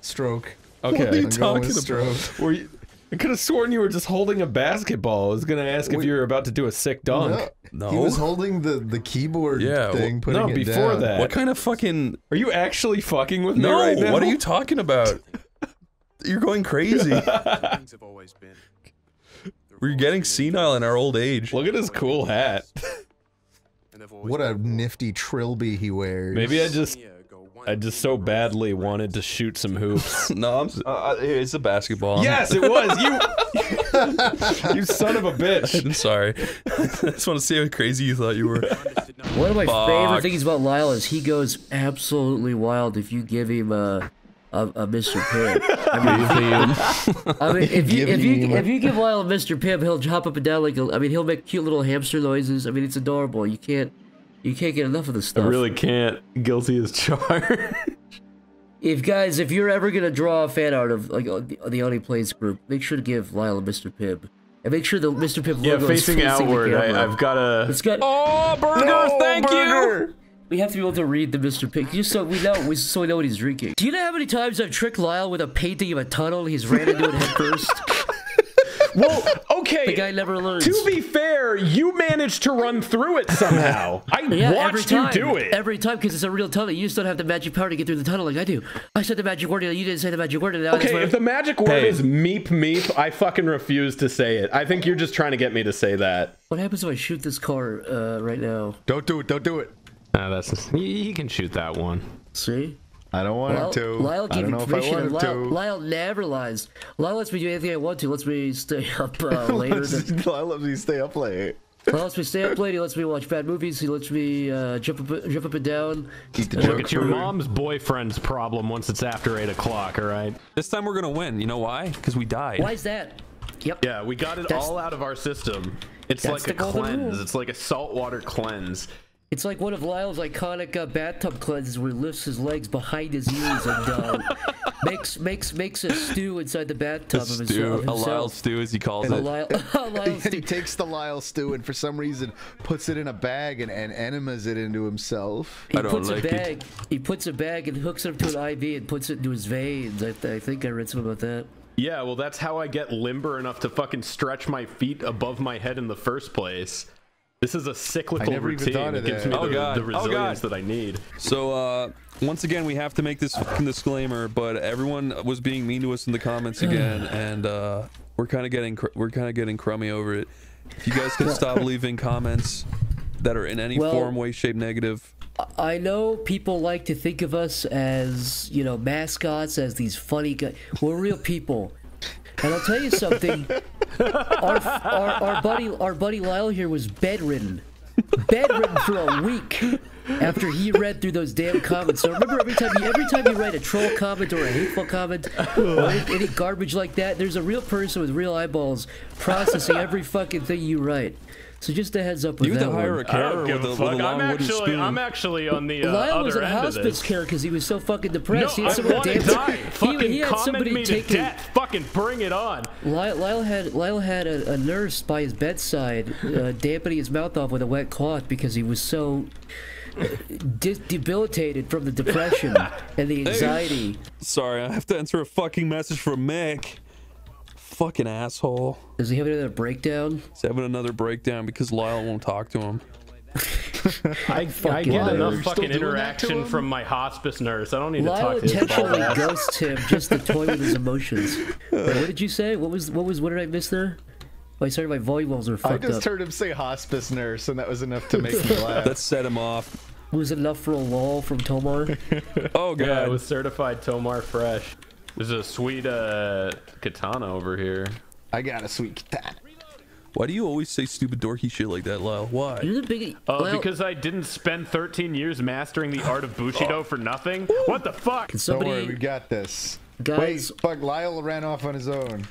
Stroke. Okay. What are you I'm talking about? Were you? I could have sworn you were just holding a basketball. I was gonna ask if you were about to do a sick dunk. No. He was holding the the keyboard Yeah, thing, well, putting no, it before down. that. What kind of fucking? Are you actually fucking with me No. right now? What are you talking about? You're going crazy. We're getting senile in our old age. Look at his cool hat. What a nifty trilby he wears. Maybe I just, I just so badly wanted to shoot some hoops. no, I'm. Uh, uh, it's a basketball. yes, it was you. you son of a bitch. I'm sorry. I just want to see how crazy you thought you were. One of my favorite Fuck. things about Lyle is he goes absolutely wild if you give him a a, a Mr. Pibb. I mean, I mean, if you if you if you give Lyle a Mr. Pibb, he'll hop up and down like a, I mean, he'll make cute little hamster noises. I mean, it's adorable. You can't you can't get enough of this stuff. I really can't. Guilty as charged. If guys, if you're ever gonna draw a fan art of like the, the Oney Plays group, make sure to give Lyle a Mr. Pibb. And make sure the Mr. Pibb Yeah, logo facing is facing outward. The I, I've got a. It's got. Oh, burgers! No, thank burger! you. We have to be able to read the Mr. Pibb just so we know, we- so we know what he's drinking. Do you know how many times I've tricked Lyle with a painting of a tunnel? He's ran into it head first. Well, okay. The guy never learns. To be fair, you managed to run through it somehow. I Yeah, every watched you do it. Every time, because it's a real tunnel. You just don't have the magic power to get through the tunnel like I do. I said the magic word, and you didn't say the magic word. And now Okay, if the magic word Hey. is meep meep, I fucking refuse to say it. I think you're just trying to get me to say that. What happens if I shoot this car uh, right now? Don't do it. Don't do it. Nah, that's he, he can shoot that one. See? I don't want Lyle, to. Lyle I gave don't know if I permission. want Lyle, to. Lyle never lies. Lyle lets me do anything I want to. Lets me stay up uh, later. than, Lyle lets me stay up late. Lyle lets me stay up late. He lets me watch bad movies. He lets me uh, jump up, jump up and down. Look, it's your mom's boyfriend's problem once it's after eight o'clock. All right. This time we're gonna win. You know why? Because we died. Why is that? Yep. Yeah, we got it That's- all out of our system. It's like a cleanse. rule. It's like a saltwater cleanse. It's like one of Lyle's iconic uh, bathtub cleanses where he lifts his legs behind his ears and uh, makes makes makes a stew inside the bathtub A of, his, stew, of a. Lyle stew, as he calls A it. Lyle, a Lyle and he takes the Lyle stew and for some reason puts it in a bag and, and enemas it into himself. He puts a bag. He puts a bag and hooks it up to an IV and puts it into his veins. I, I think I read something about that. Yeah, well, that's how I get limber enough to fucking stretch my feet above my head in the first place. This is a cyclical routine. thought It gives me Oh, the, God. the Oh, resilience God. that I need. So, uh, once again, we have to make this fucking disclaimer, but everyone was being mean to us in the comments again, and uh, we're kind of getting cr- we're kind of getting crummy over it. If you guys could stop leaving comments that are in any Well- form, way, shape, negative. I know people like to think of us as, you know, mascots, as these funny guys. We're real people. And I'll tell you something. Our, our, our buddy our buddy Lyle here was bedridden. Bedridden for a week after he read through those damn comments. So remember every time you every time you write a troll comment or a hateful comment or any, any garbage like that, there's a real person with real eyeballs processing every fucking thing you write. So just a heads up with You that had to hire one. a carer give with a a, with a fuck. long I'm wooden actually- spoon. I'm actually on the uh, Lyle was other in end of hospice care because he was so fucking No, depressed. he had someone want to dance- die. Fucking he had somebody me to taking. death. Fucking bring it on. Lyle, Lyle had Lyle had a, a nurse by his bedside, uh, dampening his mouth off with a wet cloth because he was so uh, de- debilitated from the depression and the anxiety. Sorry, I have to answer a fucking message from Mick. Fucking asshole. Is he having another breakdown? He's having another breakdown because Lyle won't talk to him. I, I get liar. enough Still fucking doing that to interaction from my hospice nurse. I don't need to talk to his intentionally ghosts him just to toy with his emotions. Wait, what did you say? What was what was what did I miss there? Oh, sorry, my volume levels are I just up. heard him say hospice nurse, and that was enough to make me laugh. That set him off. Was it enough for a lull from Tomar? Oh god. Yeah, it was certified Tomar Fresh. There's a sweet uh, katana over here. I got a sweet katana. Why do you always say stupid dorky shit like that, Lyle? Why? You're the big. Uh, because I didn't spend 13 years mastering the art of Bushido for nothing? What the fuck? Can Don't worry, we got this. guys? Wait, fuck, Lyle ran off on his own.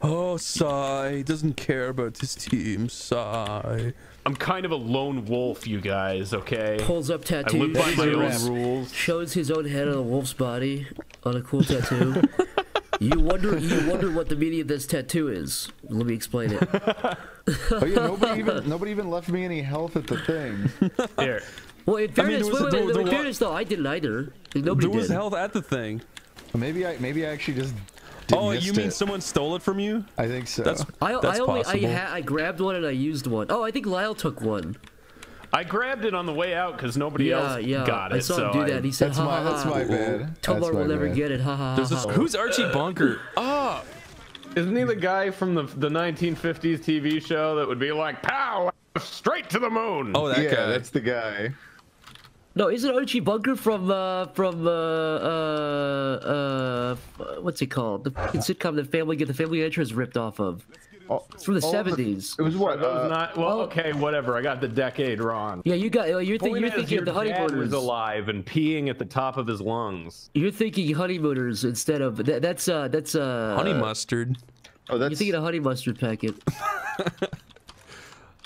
Oh, Sai doesn't care about his team. Sai. I'm kind of a lone wolf, you guys, okay? pulls up I tattoos. live by my shows- own rules. shows his own head on a wolf's body on a cool tattoo. you wonder you wonder what the meaning of this tattoo is. Let me explain it. Oh yeah, nobody even nobody even left me any health at the thing. Here. Well, in I mean, fairness, there wait, a- wait, wait, there- in there fairness though, I didn't either. Nobody there was did. health at the thing. Maybe I maybe I actually just. Oh, you mean it. someone stole it from you? I think so. That's I, that's I only I, possible. ha- I grabbed one and I used one. Oh, I think Lyle took one. I grabbed it on the way out because nobody yeah, else yeah. got it. I saw so him do I- that. He said, That's ha, my- ha, that's ha. my bad. Tomar will never bad. get it. Ha ha There's ha. this, who's Archie Bunker? Oh, isn't he the guy from the the 1950s TV show that would be like, "Pow, straight to the moon"? Oh, that yeah, guy. that's the guy. No, isn't Archie Bunker from uh from uh uh uh what's it called? The fucking sitcom that Family Get the Family Entrance ripped off of. It's from the all the- seventies. It was what? That was Uh, not well. Okay, whatever. I got the decade wrong. Yeah, you got. oh, You're, think, Point you're thinking your of the dad was honeymooners. alive and peeing at the top of his lungs. You're thinking honeymooners instead of that, that's uh that's uh Honey mustard. oh, that's You're that's thinking of honey mustard packet.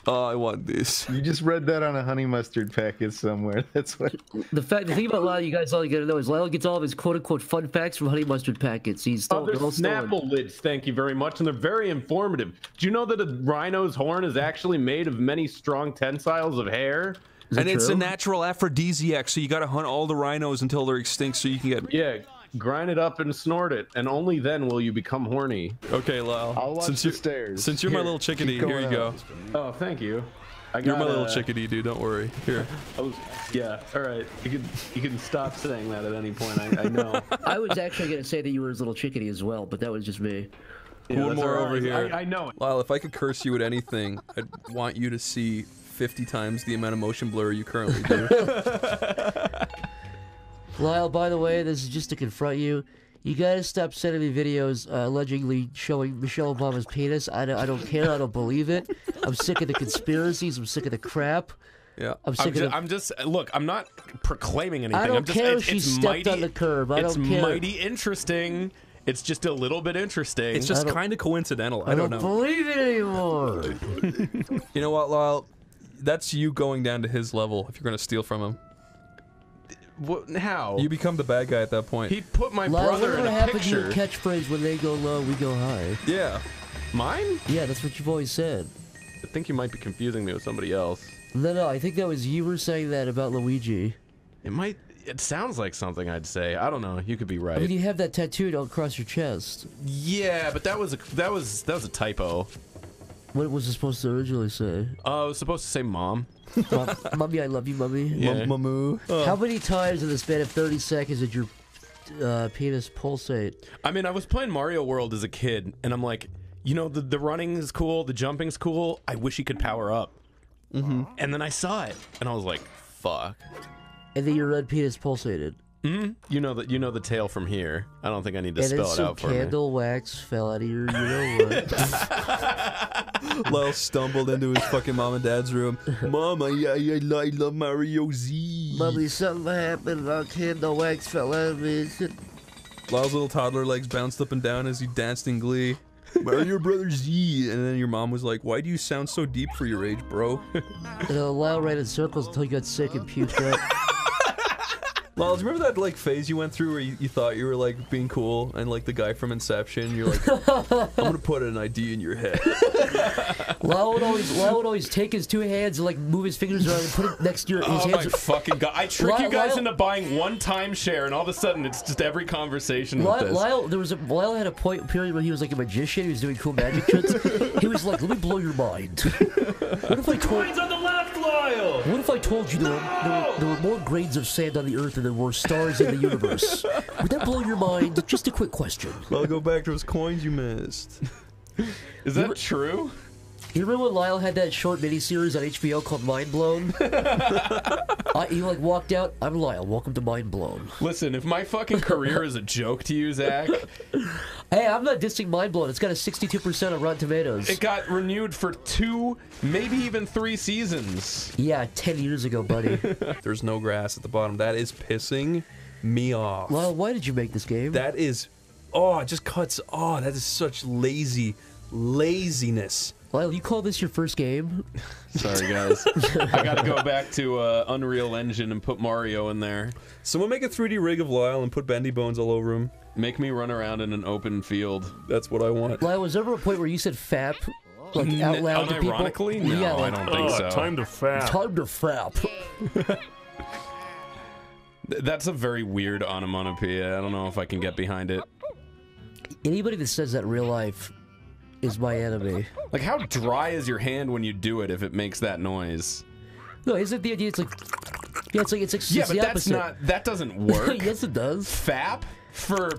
Oh, I want this. You just read that on a honey mustard packet somewhere. That's what. The fact, the thing about Lyle, you guys all you gotta know is Lyle gets all of his quote unquote fun facts from honey mustard packets. He's Oh, still, they're they're all stolen. Snapple lids, thank you very much, and they're very informative. Do you know that a rhino's horn is actually made of many strong tensiles of hair? and it's a natural aphrodisiac, so you gotta hunt all the rhinos until they're extinct so you can get. Yeah, grind it up and snort it, and only then will you become horny. Okay, Lyle. I'll watch since the you're, stairs. Since you're my little chickadee, here going you go. out. Oh, thank you. I You're my little uh, chickadee, dude. Don't worry. Here. I was, yeah, all right. You can you can stop saying that at any point. I, I know. I was actually gonna say that you were his little chickadee as well, but that was just me. Yeah, One more over right. here. I, I know it. Lyle, if I could curse you at anything, I'd want you to see 50 times the amount of motion blur you currently do. Lyle, by the way, this is just to confront you. You gotta stop sending me videos uh, allegedly showing Michelle Obama's penis. I don't, I don't care. I don't believe it. I'm sick of the conspiracies. I'm sick of the crap. Yeah. I'm sick I'm of just, the- I'm just look. I'm not proclaiming anything. I don't am just, care it- if she it's stepped mighty, on the curb. I it's don't care. mighty interesting. It's just a little bit interesting. It's just kind of coincidental. I, I don't, don't know. believe it anymore. You know what, Lyle? That's you going down to his level if you're going to steal from him. What, how? You become the bad guy at that point. He put my Lyle, brother in whatever a happened to your picture. catchphrase when they go low, we go high? Yeah. Mine? Yeah, that's what you've always said. I think you might be confusing me with somebody else. No, no, I think that was you were saying that about Luigi. It might. It sounds like something I'd say. I don't know. You could be right. I mean, you have that tattooed all across your chest. yeah, but that was a that was that was a typo. What was it supposed to originally say? Uh, I was supposed to say mom. Mom, mommy, I love you, mommy. Yeah. Mamu. How many times in the span of 30 seconds did your uh, penis pulsate? I mean, I was playing Mario World as a kid, and I'm like, you know, the the running is cool, the jumping's cool. I wish he could power up. Mm-hmm. And then I saw it, and I was like, fuck. And then your red penis pulsated. Hmm You know that you know the tale from here. I don't think I need to and then spell it some out for me. candle wax fell out of your, you know what? Lyle stumbled into his fucking mom and dad's room. Mom, I, I, I, I love Mario Z. mommy, something happened. A candle wax fell out of me. Lyle's little toddler legs bounced up and down as he danced in glee. Mario Brothers Z. And then your mom was like, Why do you sound so deep for your age, bro? And uh, Lyle ran in circles until he got sick and puked up. Lyle, do you remember that like phase you went through where you, you thought you were like being cool and like the guy from Inception? You're like, I'm gonna put an ID in your head. Lyle would always, Lyle would always take his two hands and like move his fingers around and put it next to your his Oh my hands. fucking god! I trick you guys Lyle- into buying one timeshare, and all of a sudden it's just every conversation with Lyle, this. Lyle, there was a Lyle had a point period where he was like a magician. He was doing cool magic tricks. he was like, "Let me blow your mind." what if I told? Lyle. What if I told you there, were, there, were, there were more grains of sand on the Earth than there were stars in the universe? Would that blow your mind? Just a quick question. Well, go back to those coins you missed. Is that true? You remember when Lyle had that short miniseries on HBO called Mind Blown? uh, he like walked out. I'm Lyle. Welcome to Mind Blown. Listen, if my fucking career is a joke to you, Zach, Hey, I'm not dissing Mind Blown. It's got a 62% on Rotten Tomatoes. it got renewed for two, maybe even three seasons. Yeah, 10 years ago, buddy. There's no grass at the bottom. That is pissing me off. Lyle, why did you make this game? That is, oh, it just cuts. Oh, that is such lazy laziness. Lyle, you call this your first game? Sorry, guys. I got to go back to uh, Unreal Engine and put Mario in there. Someone make a 3D rig of Lyle and put bendy bones all over him. Make me run around in an open field. That's what I want. Lyle, was there ever a point where you said FAP? Like out loud to people? unironically? No, yeah, I don't think Oh, so. time to fap. Time to FAP. That's a very weird onomatopoeia. I don't know if I can get behind it. Anybody that says that in real life is my enemy. Like, how dry is your hand when you do it if it makes that noise? No, isn't the idea? It's like, yeah, it's like it's like Yeah, it's but the that's opposite. not. That doesn't work. yes, it does. Fap for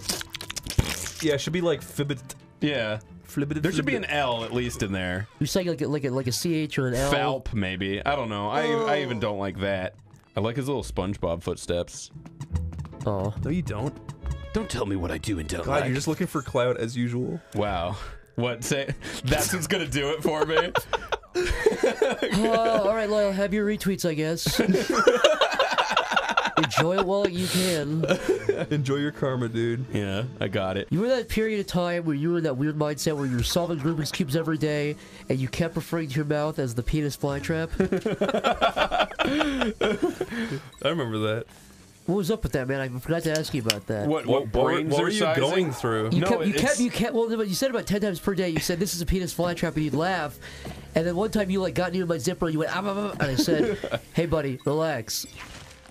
Yeah, it should be like fibbit. yeah. Flibbit. There should be an L at least in there. You're saying like a, like a, like a ch or an l. Falp maybe. I don't know. I oh. I even don't like that. I like his little SpongeBob footsteps. Oh, No, you don't. Don't tell me what I do and don't God, you're just looking for clout as usual. Wow. What say? That's what's gonna do it for me. Uh, all right, Lyle, have your retweets, I guess. Enjoy it while you can. Enjoy your karma, dude. Yeah, I got it. You were that period of time where you were in that weird mindset where you were solving Rubik's cubes every day, and you kept referring to your mouth as the penis flytrap. I remember that. What was up with that, man? I forgot to ask you about that. What What- what were- what were you going through? You No, kept, you kept, you kept. Well, you said about ten times per day. You said this is a penis flytrap, and you'd laugh. And then one time you like got near my zipper, and you went, ah, ah, ah, and I said, "Hey, buddy, relax."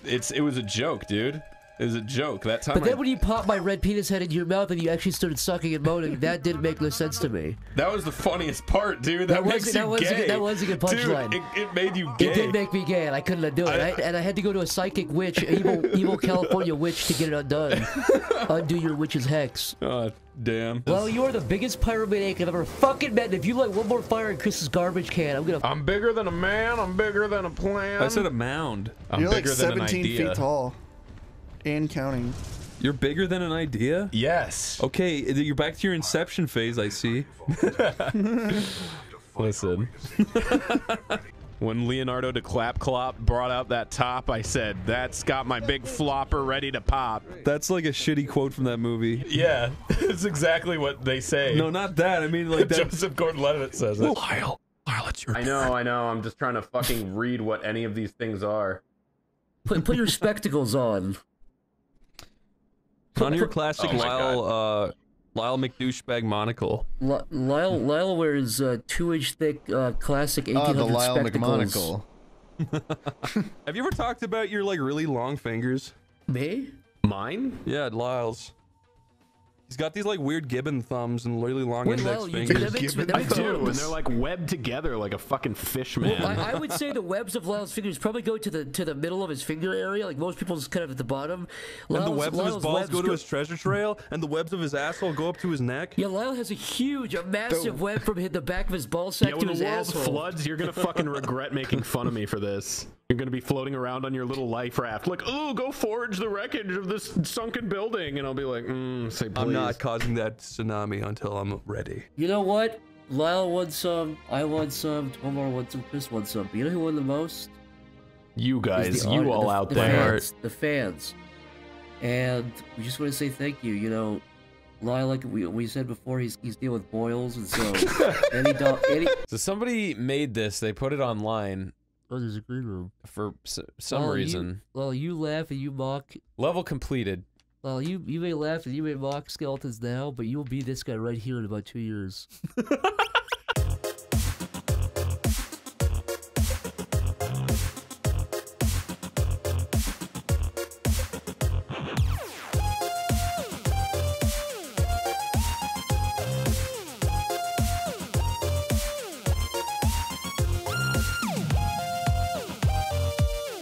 It's it was a joke, dude. It was a joke. That time But I- then when you popped my red penis head into your mouth and you actually started sucking and moaning, that didn't make no sense to me. that was the funniest part, dude. That, That was- makes that you was a gay. good- that was a good punchline. It, it made you gay. It did make me gay, and I couldn't undo it. I, and I had to go to a psychic witch, evil, evil California witch, to get it undone. Undo your witch's hex. Oh, damn. Well, you are the biggest pyromaniac I've ever fucking met. And if you light one more fire in Chris's garbage can, I'm gonna. I'm bigger than a man. I'm bigger than a plant. I said a mound. I'm You're like bigger than an 17 idea. feet tall. And counting. You're bigger than an idea? Yes. Okay, you're back to your inception phase, I see. Listen. when Leonardo DiClap brought out that top, I said, "That's got my big flopper ready to pop." That's like a shitty quote from that movie. Yeah, it's exactly what they say. No, not that. I mean, like that. Joseph Gordon-Levitt says it. Lyle, Lyle, it's your I know, I know. I'm just trying to fucking read what any of these things are. Put, put your spectacles on. On your classic Oh Lyle, uh, Lyle McDouchebag monocle. Li- Lyle, Lyle wears uh, two-inch thick uh, classic 1800 Oh, the Lyle spectacles. McMonagle. Have you ever talked about your like really long fingers? Me? Mine? Yeah, Lyle's. He's got these like weird gibbon thumbs and really long Wait, index Lyle, you fingers. that makes, that I makes do, and they're like webbed together like a fucking fish man. Well, I, I would say the webs of Lyle's fingers probably go to the to the middle of his finger area, like most people's kind of at the bottom. and the Lyle's- webs of his balls webs go to his treasure trail, and the webs of his asshole go up to his neck. Yeah, Lyle has a huge, a massive web from hit the back of his ball sack yeah, to when the world asshole. floods, you're gonna fucking regret making fun of me for this. You're gonna be floating around on your little life raft, like, "Oh, go forage the wreckage of this sunken building," and I'll be like, mm, "Say please." I'm not causing that tsunami until I'm ready. You know what? Lyle won some, I won some, Tomar won some, Chris won some. But you know who won the most? You guys, the you all the, out the there. Fans, the fans. And we just want to say thank you. You know, Lyle, like we, we said before, he's he's dealing with boils, and so any do- any. So somebody made this. They put it online There's a green room. for s- some Lyle, you- reason. Lyle, you laugh and you mock. Level completed. Well, you you may laugh and you may mock skeletons now, but you'll be this guy right here in about two years.